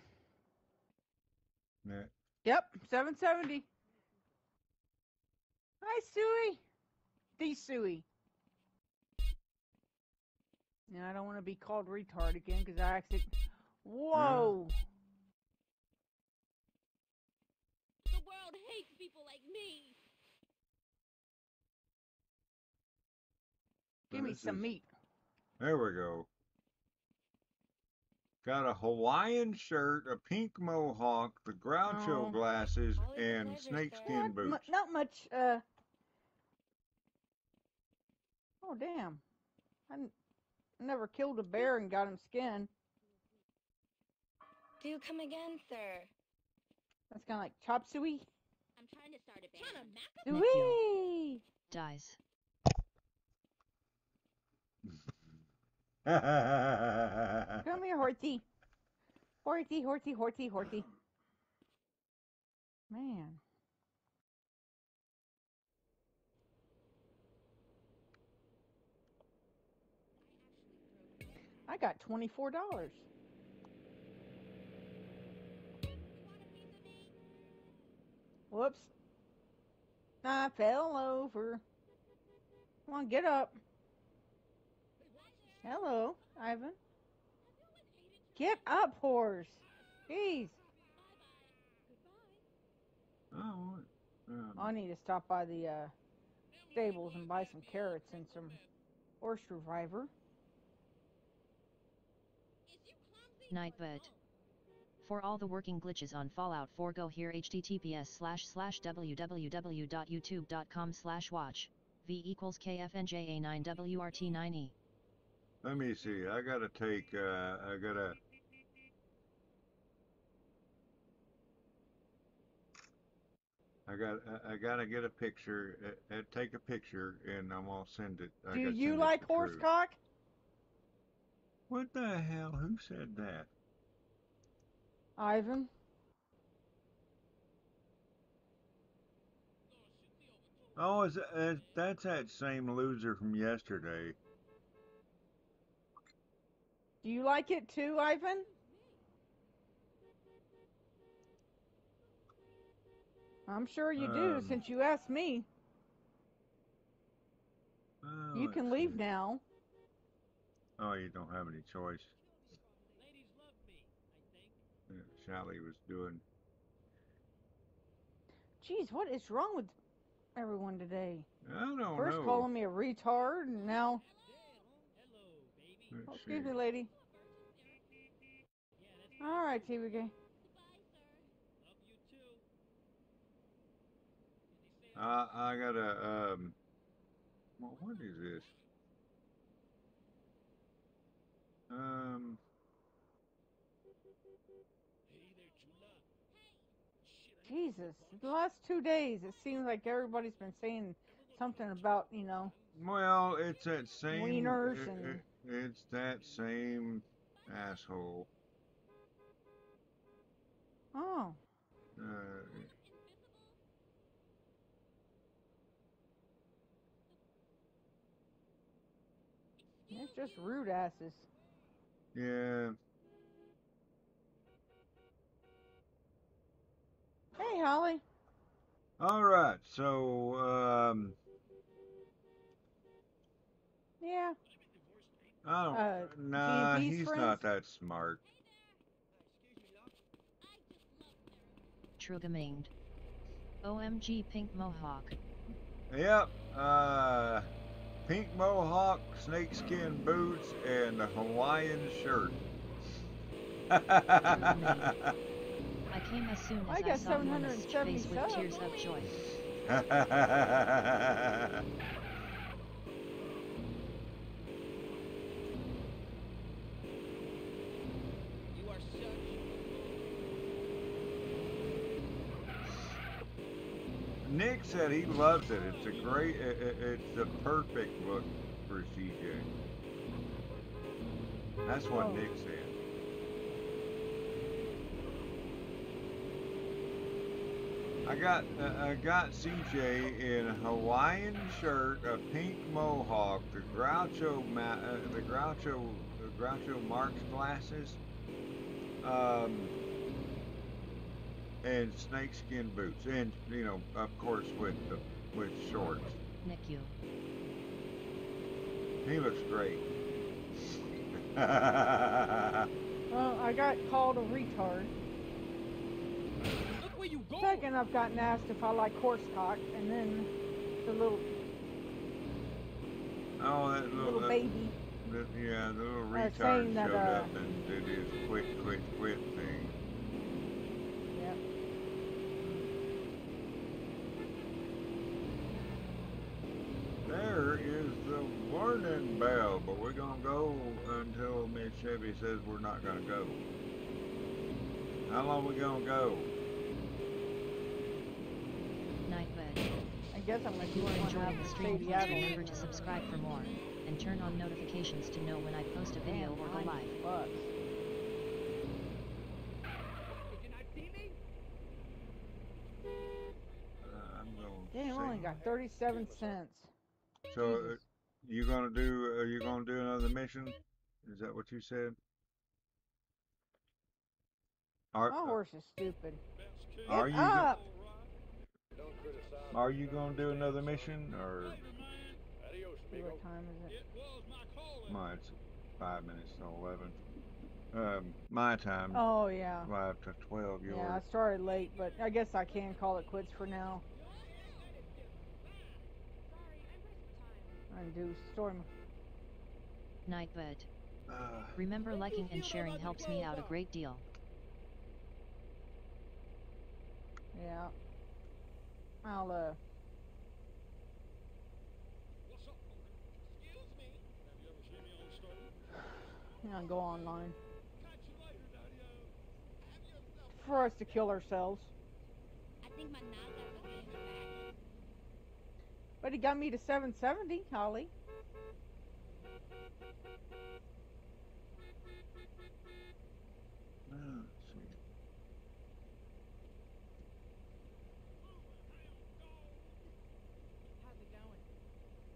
yeah. Yep, 770. Hi, Suey. The Suey. Now, I don't want to be called retard again because I actually. Whoa! The world hates people like me. Give me This some is- meat. There we go. Got a Hawaiian shirt, a pink mohawk, the Groucho Oh. glasses, Always and snakeskin Not, mu- boots. not much. Uh. Oh damn! I n- never killed a bear and got him skin. Do come again, sir. That's kind of like chop suey. I'm trying to start a band. Trying to mac Nick you. Suey. Dies. Come here, Horty. Horty, Horty, Horty, Horty. Man. I got twenty-four dollars. Whoops. I fell over. Come on, get up. Hello, Ivan. Get up, horse. Jeez. oh, um, I need to stop by the uh, stables and buy some carrots and some horse reviver. Nightbot. For all the working glitches on Fallout 4 go here https slash slash www.youtube.com slash watch. V equals KFNJA9WRT9E. Let me see. I gotta take. Uh, I gotta. I got. I- I gotta get a picture. Uh, uh, take a picture, and I'm gonna send it. I Do you send like to Drew. horsecock? What the hell? Who said that? Ivan? Oh, is that, uh, that's that same loser from yesterday. Do you like it too, Ivan? I'm sure you do, Um, since you asked me. Oh, You can leave see. now. Oh, you don't have any choice. Yeah, Sally was doing. Jeez, what is wrong with everyone today? I don't First know. calling me a retard, and now. Let's Oh, excuse see. me, lady. All right, TVK. I I gotta um. Well, what is this? Um. Jesus, the last two days, it seems like everybody's been saying something about, you know, Well, it's that same. Wieners it- and- it- it's that same asshole. oh, Uh, it's just rude asses. Yeah. Hey, Holly. All right. So um. Yeah. I don't. Uh, nah, G&P's he's not that smart. TrueGamingHD. OMG Pink Mohawk. Yep. Uh, pink mohawk, snakeskin boots, and a Hawaiian shirt. I came as soon as I, got saw you on the 770 face with subs. tears of joy. Nick said he loves it. It's a great. i- i- It's the perfect book for CJ. That's what Oh. Nick said. I got uh, I got CJ in a Hawaiian shirt, a pink mohawk, the Groucho ma- uh, the Groucho the Groucho Marx glasses, um, and snakeskin boots, and you know, of course, with the, with shorts. Nick you. He looks great. Well, I got called a retard. Look where you going. Second, I've gotten asked if I like horsecock, and then the little oh, that little, little that- baby. that- yeah, the little Uh, retard that, showed uh, up and did his quit, quit, quit thing. Yep. There is the warning bell, but we're gonna go until Miss Chevy says we're not gonna go. How long we gonna go? Nightbot. I guess I'm gonna If you are one enjoying the stream, Sadie please Adams. remember to subscribe for more, and turn on notifications to know when I post a video or go live. bucks. I'm gonna. Damn, I only got 37 cents. So, uh, you gonna do? Are you gonna do another mission? Is that what you said? Are, My horse is stupid. are Get you? up! Are you gonna do another mission or? See what time is it? My, it's five minutes to eleven. Um, my time. Oh, yeah. Five to twelve. Yours. Yeah, I started late, but I guess I can call it quits for now. I do storm. Nightbot. Uh, ah. Remember liking and sharing helps me out a great deal. Yeah. I'll uh What's up, Excuse me. Have you ever seen me on storm? yeah, I'll go online. Later, For us to kill ourselves. I think my but he got me to 770, Holly. How's it going?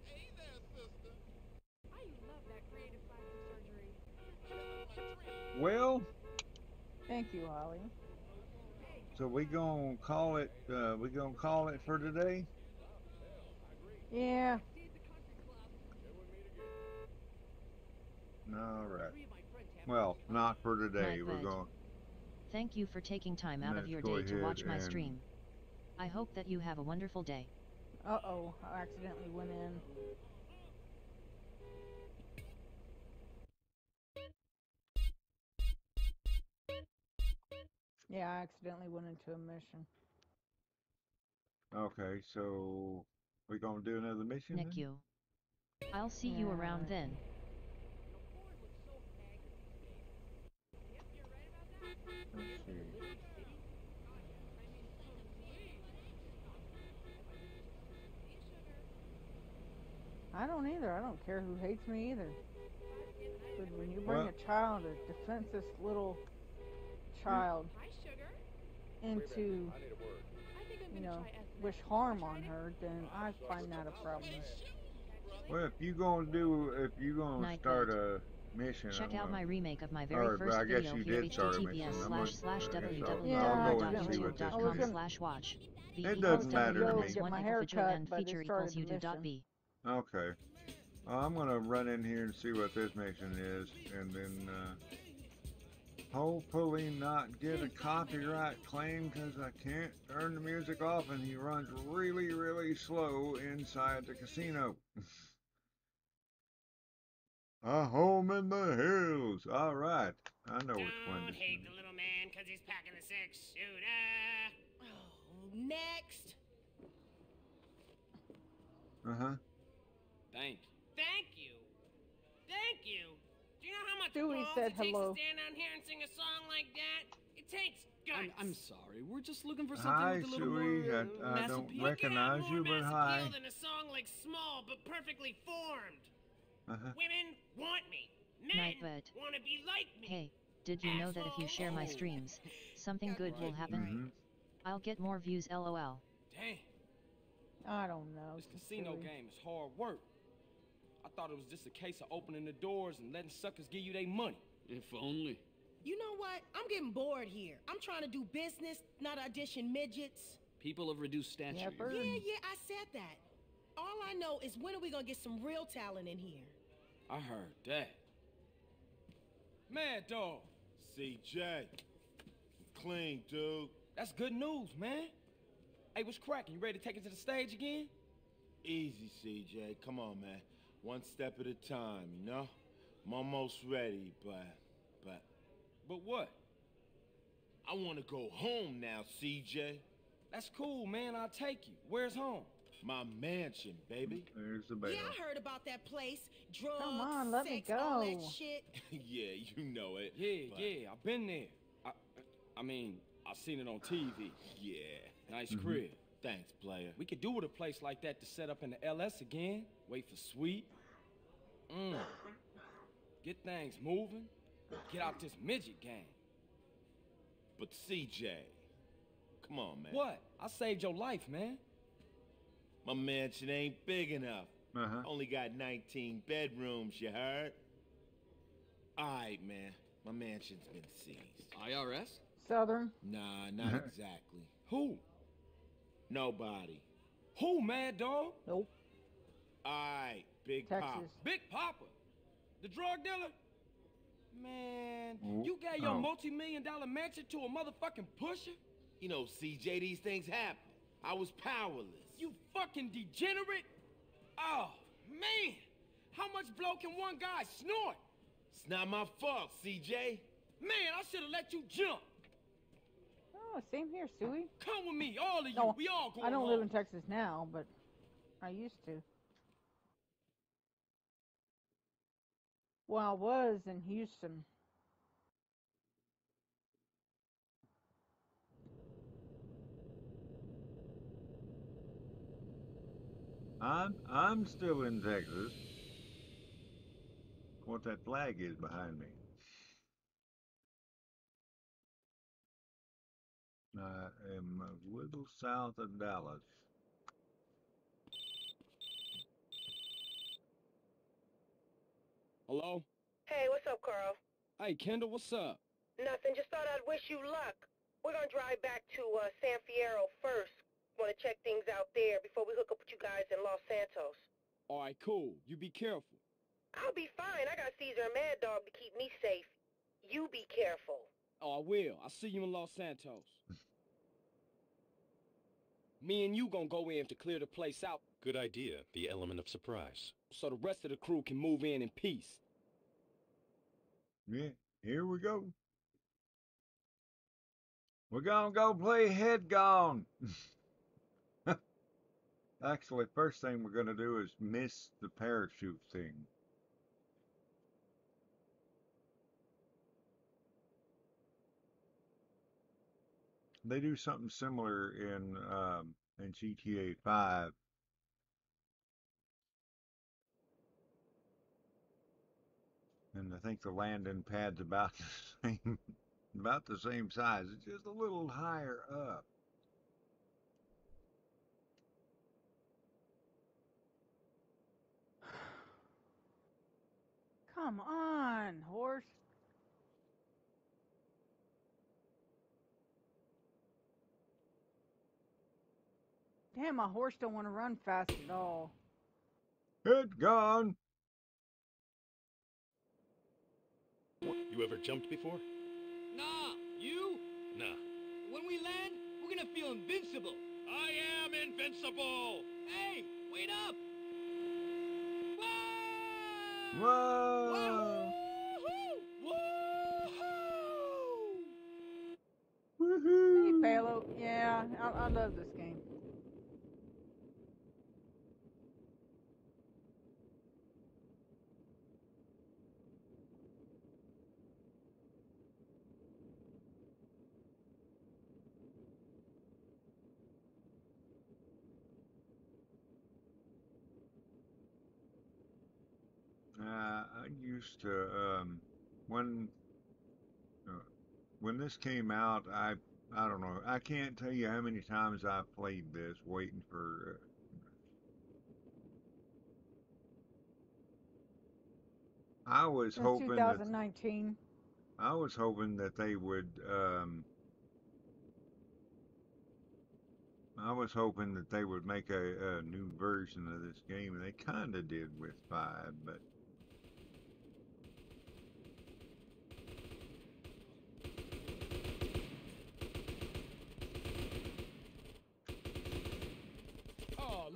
Hey there, sister. I love that creative plastic surgery. Well, Thank you, Holly. so we gonna call it. Uh, we gonna call it for today. Yeah. All right. Well, not for today. We're Nightbot. going. Thank you for taking time out of Let's your day to watch my stream. I hope that you have a wonderful day. Uh-oh, I accidentally went in. Yeah, I accidentally went into a mission. Okay, so we gonna do another mission. Nick then? you. I'll see you around then. Let's see. I don't either. I don't care who hates me either. But when you bring Well- a child, a defenseless little child, into, you know, wish harm on her, then I find that a problem. Well, if you gonna do, if you gonna Night start a mission, Check I'm out my gonna- remake of my very Or, first video you here did start a mission. https I'm slash gonna- slash I guess I'll- Yeah, I I'll go and see what this www.youtube.com slash watch. It doesn't matter to me. Get my hair and but feature equals the you to mission. dot b. Okay. I'm gonna run in here and see what this mission is, and then uh, hopefully not get a copyright claim because I can't turn the music off, and he runs really, really slow inside the casino. a home in the hills. All right, I know which one. Don't hate the little man because he's packing the six shooter. Oh, next. Uh huh. Thank you. Thank you. Thank you. Do you know how much Dewey balls said it takes hello. to stand down here and sing a song like that? It takes guts. I'm, I'm sorry. We're just looking for something Hi, with a little Sui. more I, uh, I mass don't appeal. recognize you, but hi. Appeal than a song like Small but perfectly formed. Uh-huh. Women want me. Men Nightbot. want to be like me. Hey, did you know that if you share my streams, something good will happen? Mhm. I'll get more views lol. Damn, I don't know. this casino Stewie. game is hard work. I thought it was just a case of opening the doors and letting suckers give you their money. If only. You know what? I'm getting bored here. I'm trying to do business, not audition midgets. People of reduced stature. Yeah. Yeah, yeah, I said that. All I know is when are we gonna get some real talent in here? I heard that. Mad Dog, CJ. Clean, dude. that's good news, man. Hey, what's cracking? You ready to take it to the stage again? Easy, CJ. Come on, man. One step at a time, you know? I'm almost ready, but, but, But what? I want to go home now, CJ. That's cool, man. I'll take you. Where's home? My mansion, baby. There's the bell. Yeah, I heard about that place. Drugs, on, let me sex, all that go. shit. yeah, you know it. Yeah, but- yeah, I've been there. I, I mean, I've seen it on TV. Yeah. Nice crib. Thanks, player. We could do with a place like that to set up in the LS again. Wait for sweet. Mm. Get things moving. Get out this midget game. But CJ, come on, man. What? I saved your life, man. My mansion ain't big enough. Uh-huh. Only got 19 bedrooms, you heard? Alright, man. My mansion's been seized. IRS? Southern. Nah, not exactly. Who? Nobody. Who, Mad Dog? Nope. Alright, Big Texas. Pop. Big Poppa. The drug dealer? Man, Ooh, you gave your oh. multi-million dollar mansion to a motherfucking pusher? You know, CJ, these things happen. I was powerless. You fucking degenerate? Oh, man. How much blow can one guy snort? It's not my fault, CJ. Man, I should have let you jump. Oh, same here, Stewie. Come with me, all of you. No, we all going I don't home. live in Texas now, but I used to. Well, I was in Houston. I'm I'm still in Texas. What that flag is behind me. I am a little south of Dallas. Hello? Hey, what's up, Carl? Hey, Kendl, what's up? Nothing. Just thought I'd wish you luck. We're gonna drive back to uh, San Fierro first. Want to check things out there before we hook up with you guys in Los Santos. All right, cool. You be careful. I'll be fine. I got Caesar and Mad Dog to keep me safe. You be careful. Oh, I will. I'll see you in Los Santos. Me and you gonna go in to clear the place out Good idea. The element of surprise. so the rest of the crew can move in in peace. Yeah, here we go. We're gonna go play head gone. Actually, first thing we're gonna do is miss the parachute thing. They do something similar in um, in GTA 5. And I think the landing pad's about the same about the same size. It's just a little higher up. Come on, horse. Damn, my horse don't want to run fast at all. Head gone. You ever jumped before? Nah, you? Nah. When we land, we're gonna feel invincible. I am invincible! Hey, wait up! Whoa! Whoa! Woohoo! Woohoo! Hey, Palo. Yeah, I, I love this game. Uh, I um, when uh, when this came out. I I don't know. I can't tell you how many times I've played this, waiting for. Uh, I was Since hoping that 2019. I was hoping that they would. Um, I was hoping that they would make a, a new version of this game, and they kind of did with five, but. Oh,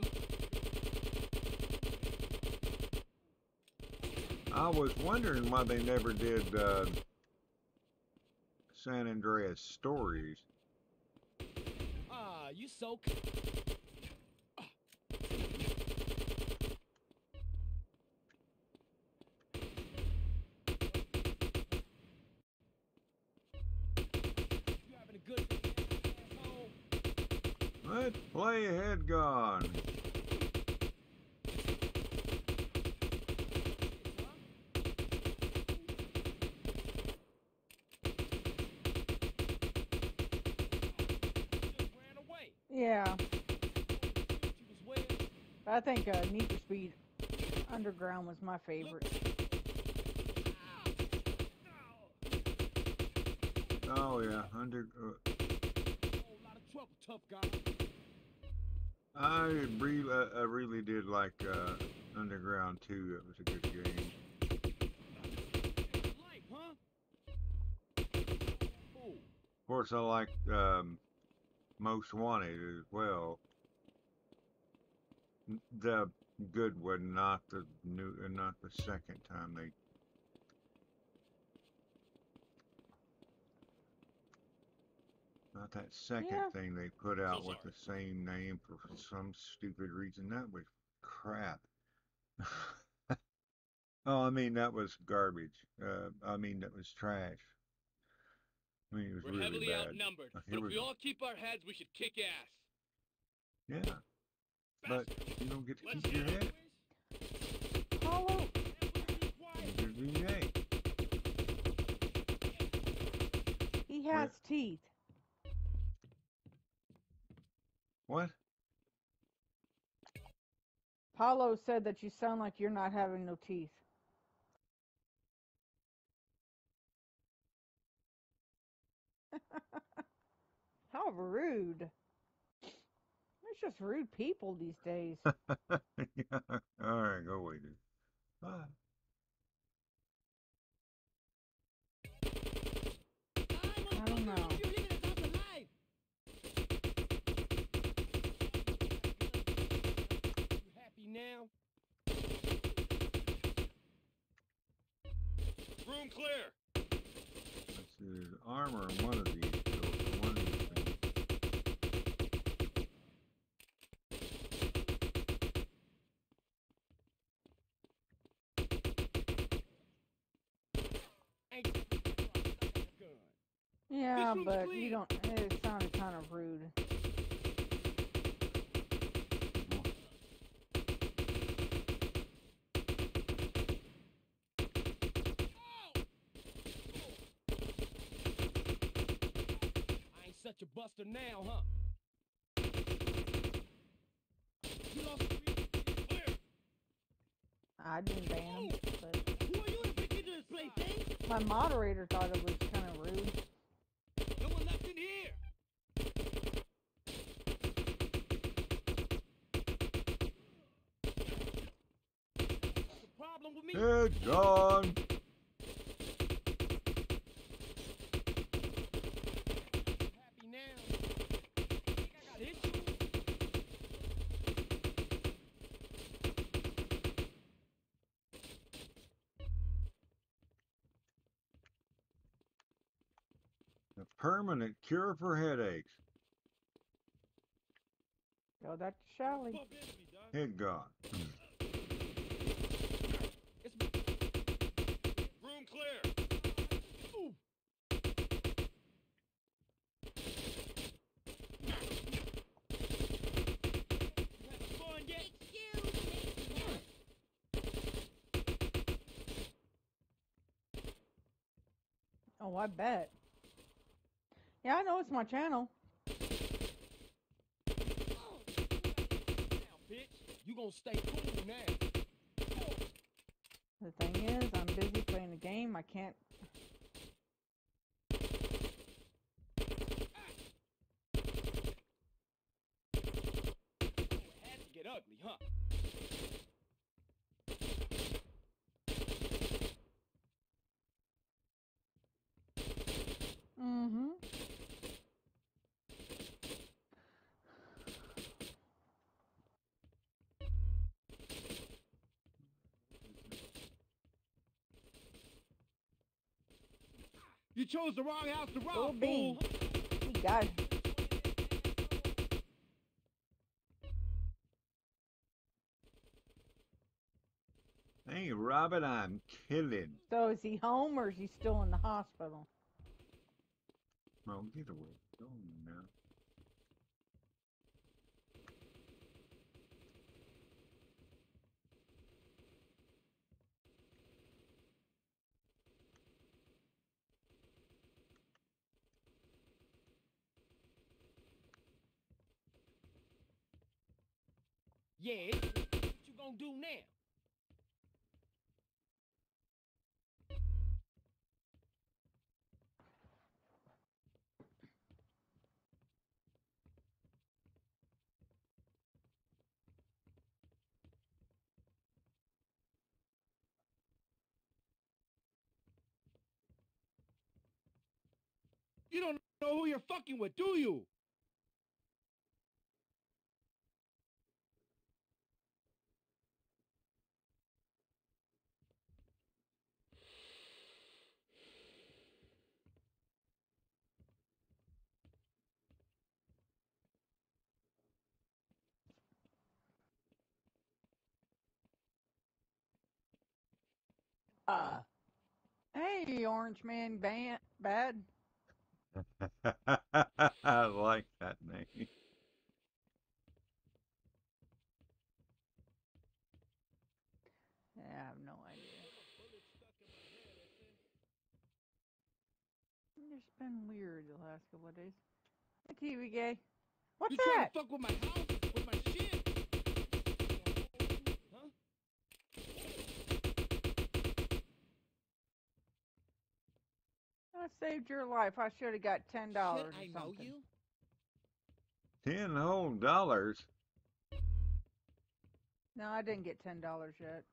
I was wondering why they never did uh, San Andreas stories. ah, you so. c- You having a good asshole? Let's play head gone. Just ran away. Yeah, She was way I think uh, Need for Speed Underground was my favorite. Oh yeah, under. Uh. I really, I really did like uh, Underground 2. It was a good game. Of course, I liked um, Most Wanted as well. N- The good one, not the new, not the second time they. Not that second Yeah. thing they put out with the same name for some stupid reason. That was crap. Oh, I mean that was garbage. Uh, I mean that was trash. I mean it was We're really heavily bad. outnumbered, Uh, but It if we all keep our heads, we should kick ass. yeah, but you don't get to keep your head. Paulo, he has teeth. What? Paulo said that you sound like you're not having no teeth. How rude. There's just rude people these days. yeah. All right, go away, dude. Bye. I don't know. Now? Room clear. Let's there's armor on one of these. Yeah, but clean. you don't. It sounded kind of rude. Oh! I ain't such a buster now, huh? I didn't ban him, but Who are you to break into this place, my moderator thought it was kind of rude. No one left in here. What's the problem with me? It's gone. Happy now? Think I got issues? A permanent for headaches. Go that to Shelly. Bump into. Head gone. It's Room clear. Ooh. You having fun yet? Oh, I bet. Yeah, I know it's my channel. Now, bitch. You gonna stay cool now. The thing is, I'm busy playing the game. I can't. It had to get ugly, huh? Mm-hmm. You chose the wrong house to rob, Oh, fool. Bean. He got it. Hey, Robert, I'm killing. So is he home or is he still in the hospital? Well, get away. Yeah. What you gonna do now? You don't know who you're fucking with, do you? Uh, hey, Orange Man ban- Bad. I like that name. I have no idea. It's been weird the last couple of days. Hey, TV gay. What's you trying that? I saved your life. I should have got ten dollars. I know you? Ten whole dollars. No, I didn't get ten dollars yet.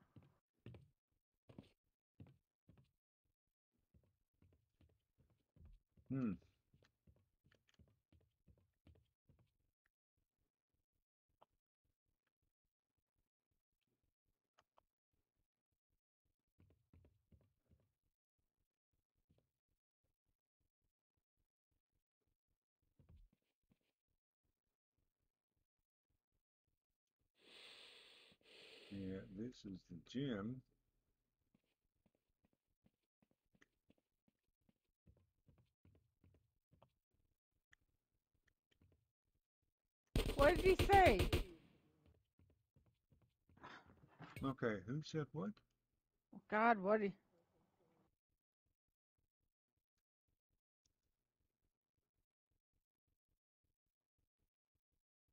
Hmm. Yeah, this is the gym. What did he say? Okay, who said what? God, what? He...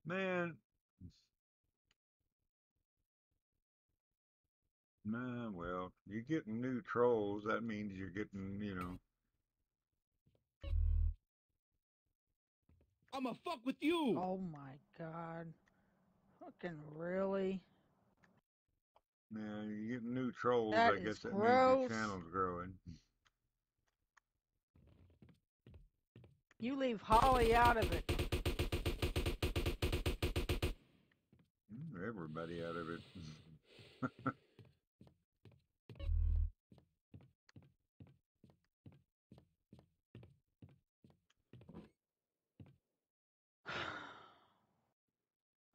Man. Nah, well, you're getting new trolls. That means you're getting, you know. I'ma fuck with you. Oh my God. Fucking really? Yeah, you're getting new trolls. That I is guess that gross. means your channel's growing. You leave Holly out of it. Mm, Everybody out of it.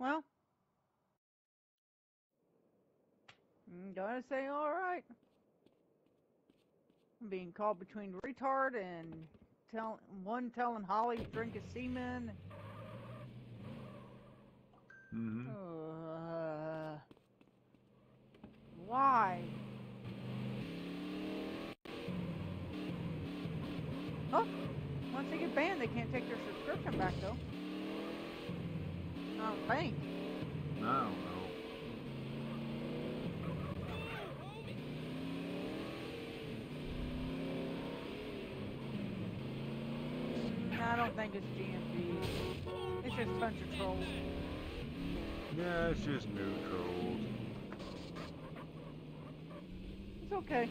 Well, I'm gonna say all right. I'm being called between retard and tell one telling Holly to drink his semen. hmm Uh, why? Oh, once they get banned, they can't take their subscription back though. I don't think. I don't know. I don't think it's GMB. It's just a bunch of trolls. Yeah, it's just new trolls. It's okay.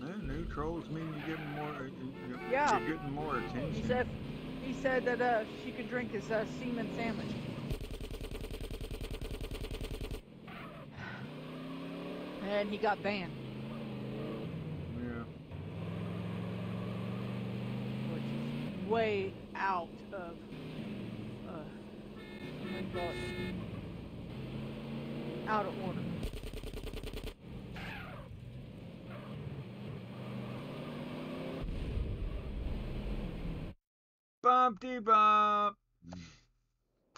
Yeah, new trolls mean you're getting more. Uh, you- you- Yeah. You're getting more attention. Said he said that uh, she could drink his uh, semen sandwich. And he got banned. Yeah. which is way out of uh, out of order. Bumpty bump.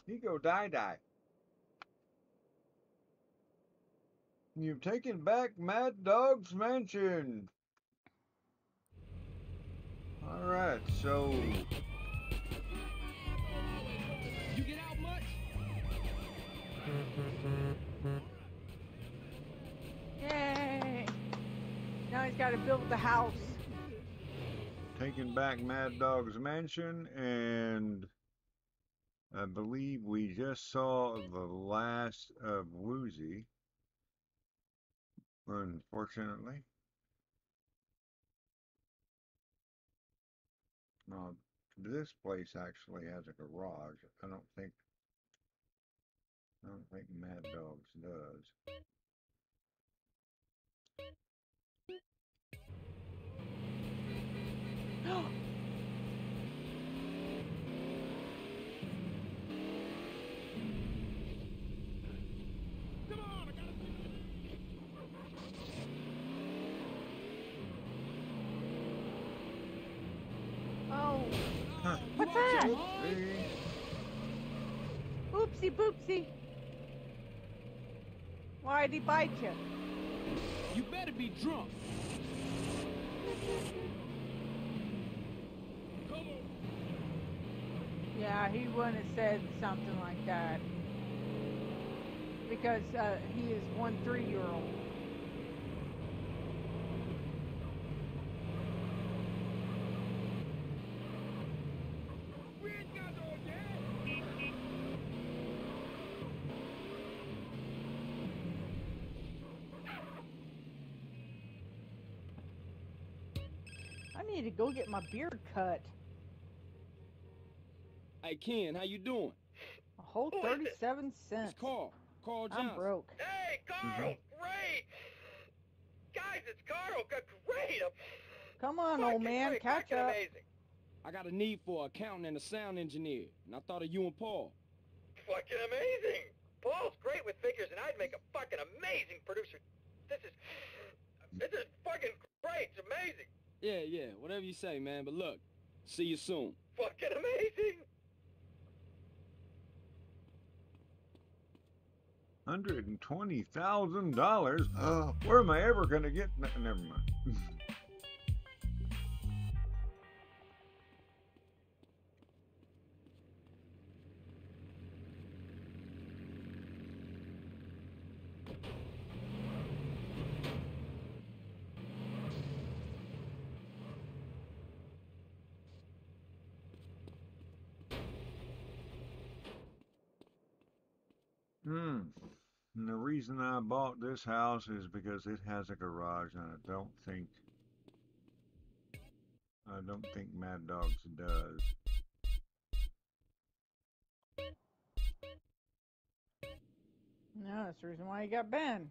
He go die die. You've taken back Mad Dog's mansion. All right, so You get out much? Yay! Now he's got to build the house. Taking back Mad Dog's mansion, and I believe we just saw the last of Woozie. Unfortunately. Now, this place actually has a garage. I don't think. I don't think Mad Dogs does. Oh. Oopsie boopsie. Why'd he bite you? You better be drunk. Yeah, he wouldn't have said something like that. Because uh, he is one three-year-old. I need to go get my beard cut. Hey Ken, how you doing? A whole 37 cents. It's Carl. Carl I'm broke. Hey, Carl, mm-hmm. great! Guys, it's Carl, g- great! I'm Come on, old man, great, catch fucking up. amazing. I got a need for an accountant and a sound engineer, and I thought of you and Paul. Fucking amazing! Paul's great with figures, and I'd make a fucking amazing producer. This is... This is fucking great, it's amazing! Yeah, yeah, whatever you say, man. But look, see you soon. Fucking amazing! Hundred and twenty thousand dollars. Uh, where am I ever gonna get? Never mind. reason I bought this house is because it has a garage, and I don't think I don't think Mad Dogs does. No, that's the reason why you got Ben.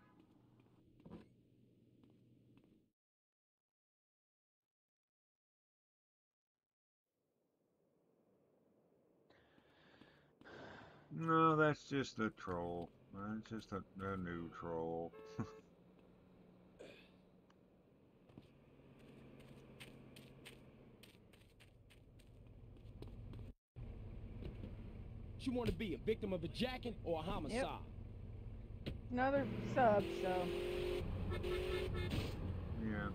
No, that's just a troll. That's just a, a new troll. You want to be a victim of a jacking or a homicide? Another sub, so. yeah.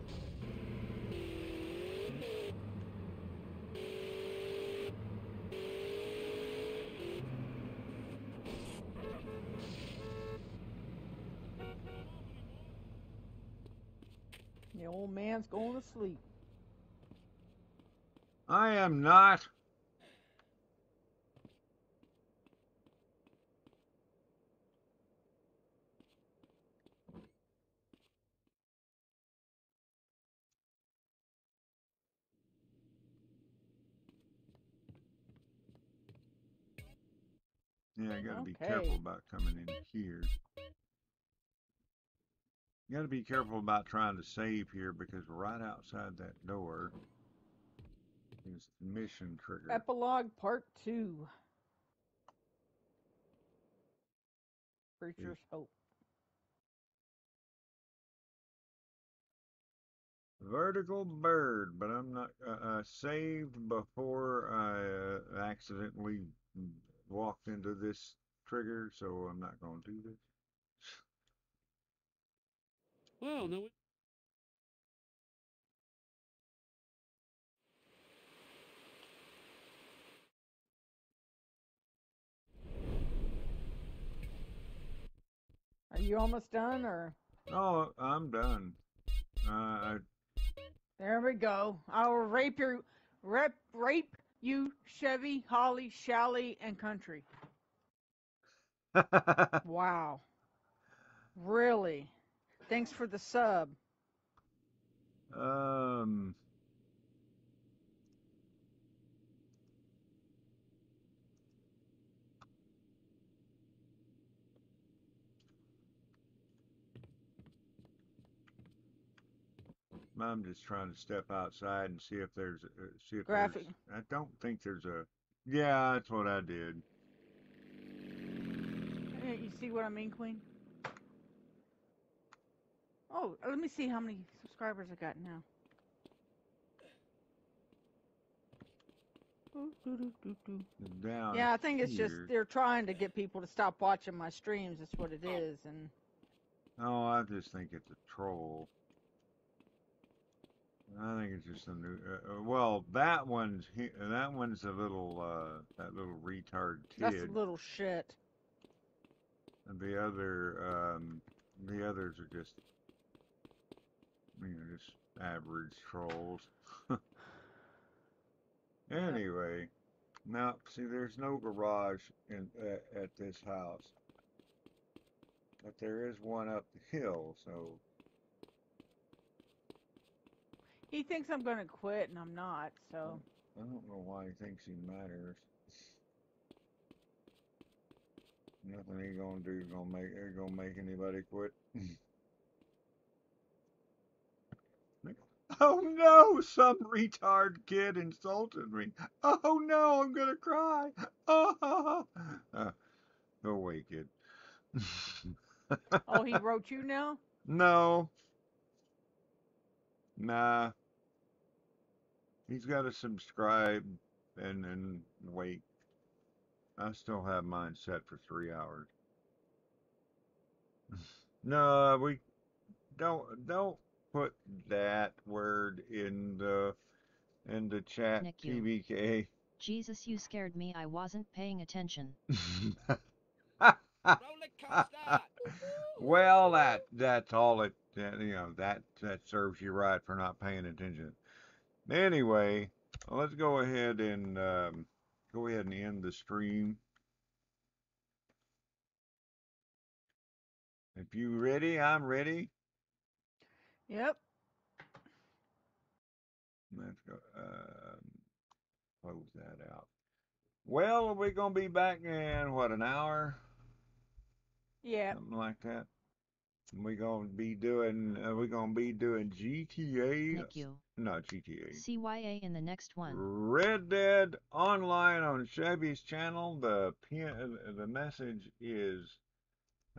Old man's going to sleep. I am not. Yeah, I gotta be careful about coming in here. You gotta be careful about trying to save here because right outside that door is the mission trigger. Epilogue Part 2. Preacher's Hope. Vertical bird, but I'm not uh, uh, saved before I uh, accidentally walked into this trigger, so I'm not going to do this. Well, no. Are you almost done, or? Oh, I'm done. Uh, I, There we go. I will rape your, rep, rape you, Chevy, Holly, Shally, and Country. wow. Really? Thanks for the sub. um, I'm just trying to step outside and see if there's, uh, see if Graphic. I don't think there's a, yeah, that's what I did. You see what I mean, Queen? Oh, let me see how many subscribers I got now. Down Yeah, I think it's just they're trying to get people to stop watching my streams. That's what it is, and Oh, I just think it's a troll. I think it's just a new. Uh, uh, well, that one's he, that one's a little uh, that little retard that's kid. a little shit. And the other, um, the others are just, you know, just average trolls. anyway, now see, there's no garage in at, at this house, but there is one up the hill. So He thinks I'm gonna quit, and I'm not. So I don't know why he thinks he matters. Nothing he gonna do gonna make gonna make anybody quit. oh no! Some retard kid insulted me. Oh no! I'm gonna cry. Oh, uh, go away, kid. oh, he wrote you now. No. Nah. He's got to subscribe and then wait. I still have mine set for three hours. no, we don't don't put that word in the in the chat Nick, you- TBK. Jesus, you scared me. I wasn't paying attention. well, that that's all it that, you know that that serves you right for not paying attention. Anyway, let's go ahead and um, go ahead and end the stream. If you ready, I'm ready. Yep. Let's go. Um, close that out. Well, we're gonna be back in what an hour, Yeah. something like that. We're gonna be doing. Uh, we're gonna be doing GTA. Nick, you. Not GTA. CYA in the next one. Red Dead Online on Chevy's channel. The pin, uh, the message is,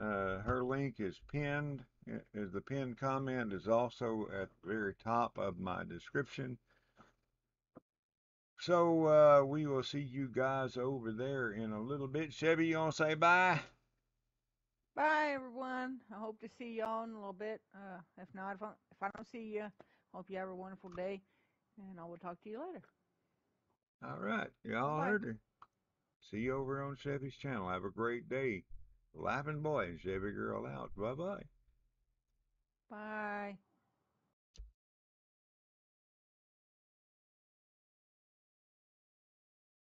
uh, her link is pinned. Is the pinned comment is also at the very top of my description. So uh, we will see you guys over there in a little bit. Chevy, you want to say bye? Bye, everyone. I hope to see y'all in a little bit. Uh, if not, if I, if I don't see you, hope you have a wonderful day, and I will talk to you later. All right, y'all Bye-bye. heard her. See you over on Chevy's channel. Have a great day. LaffinBoy and Chevy girl out. Bye bye. Bye.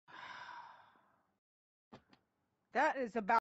That is about.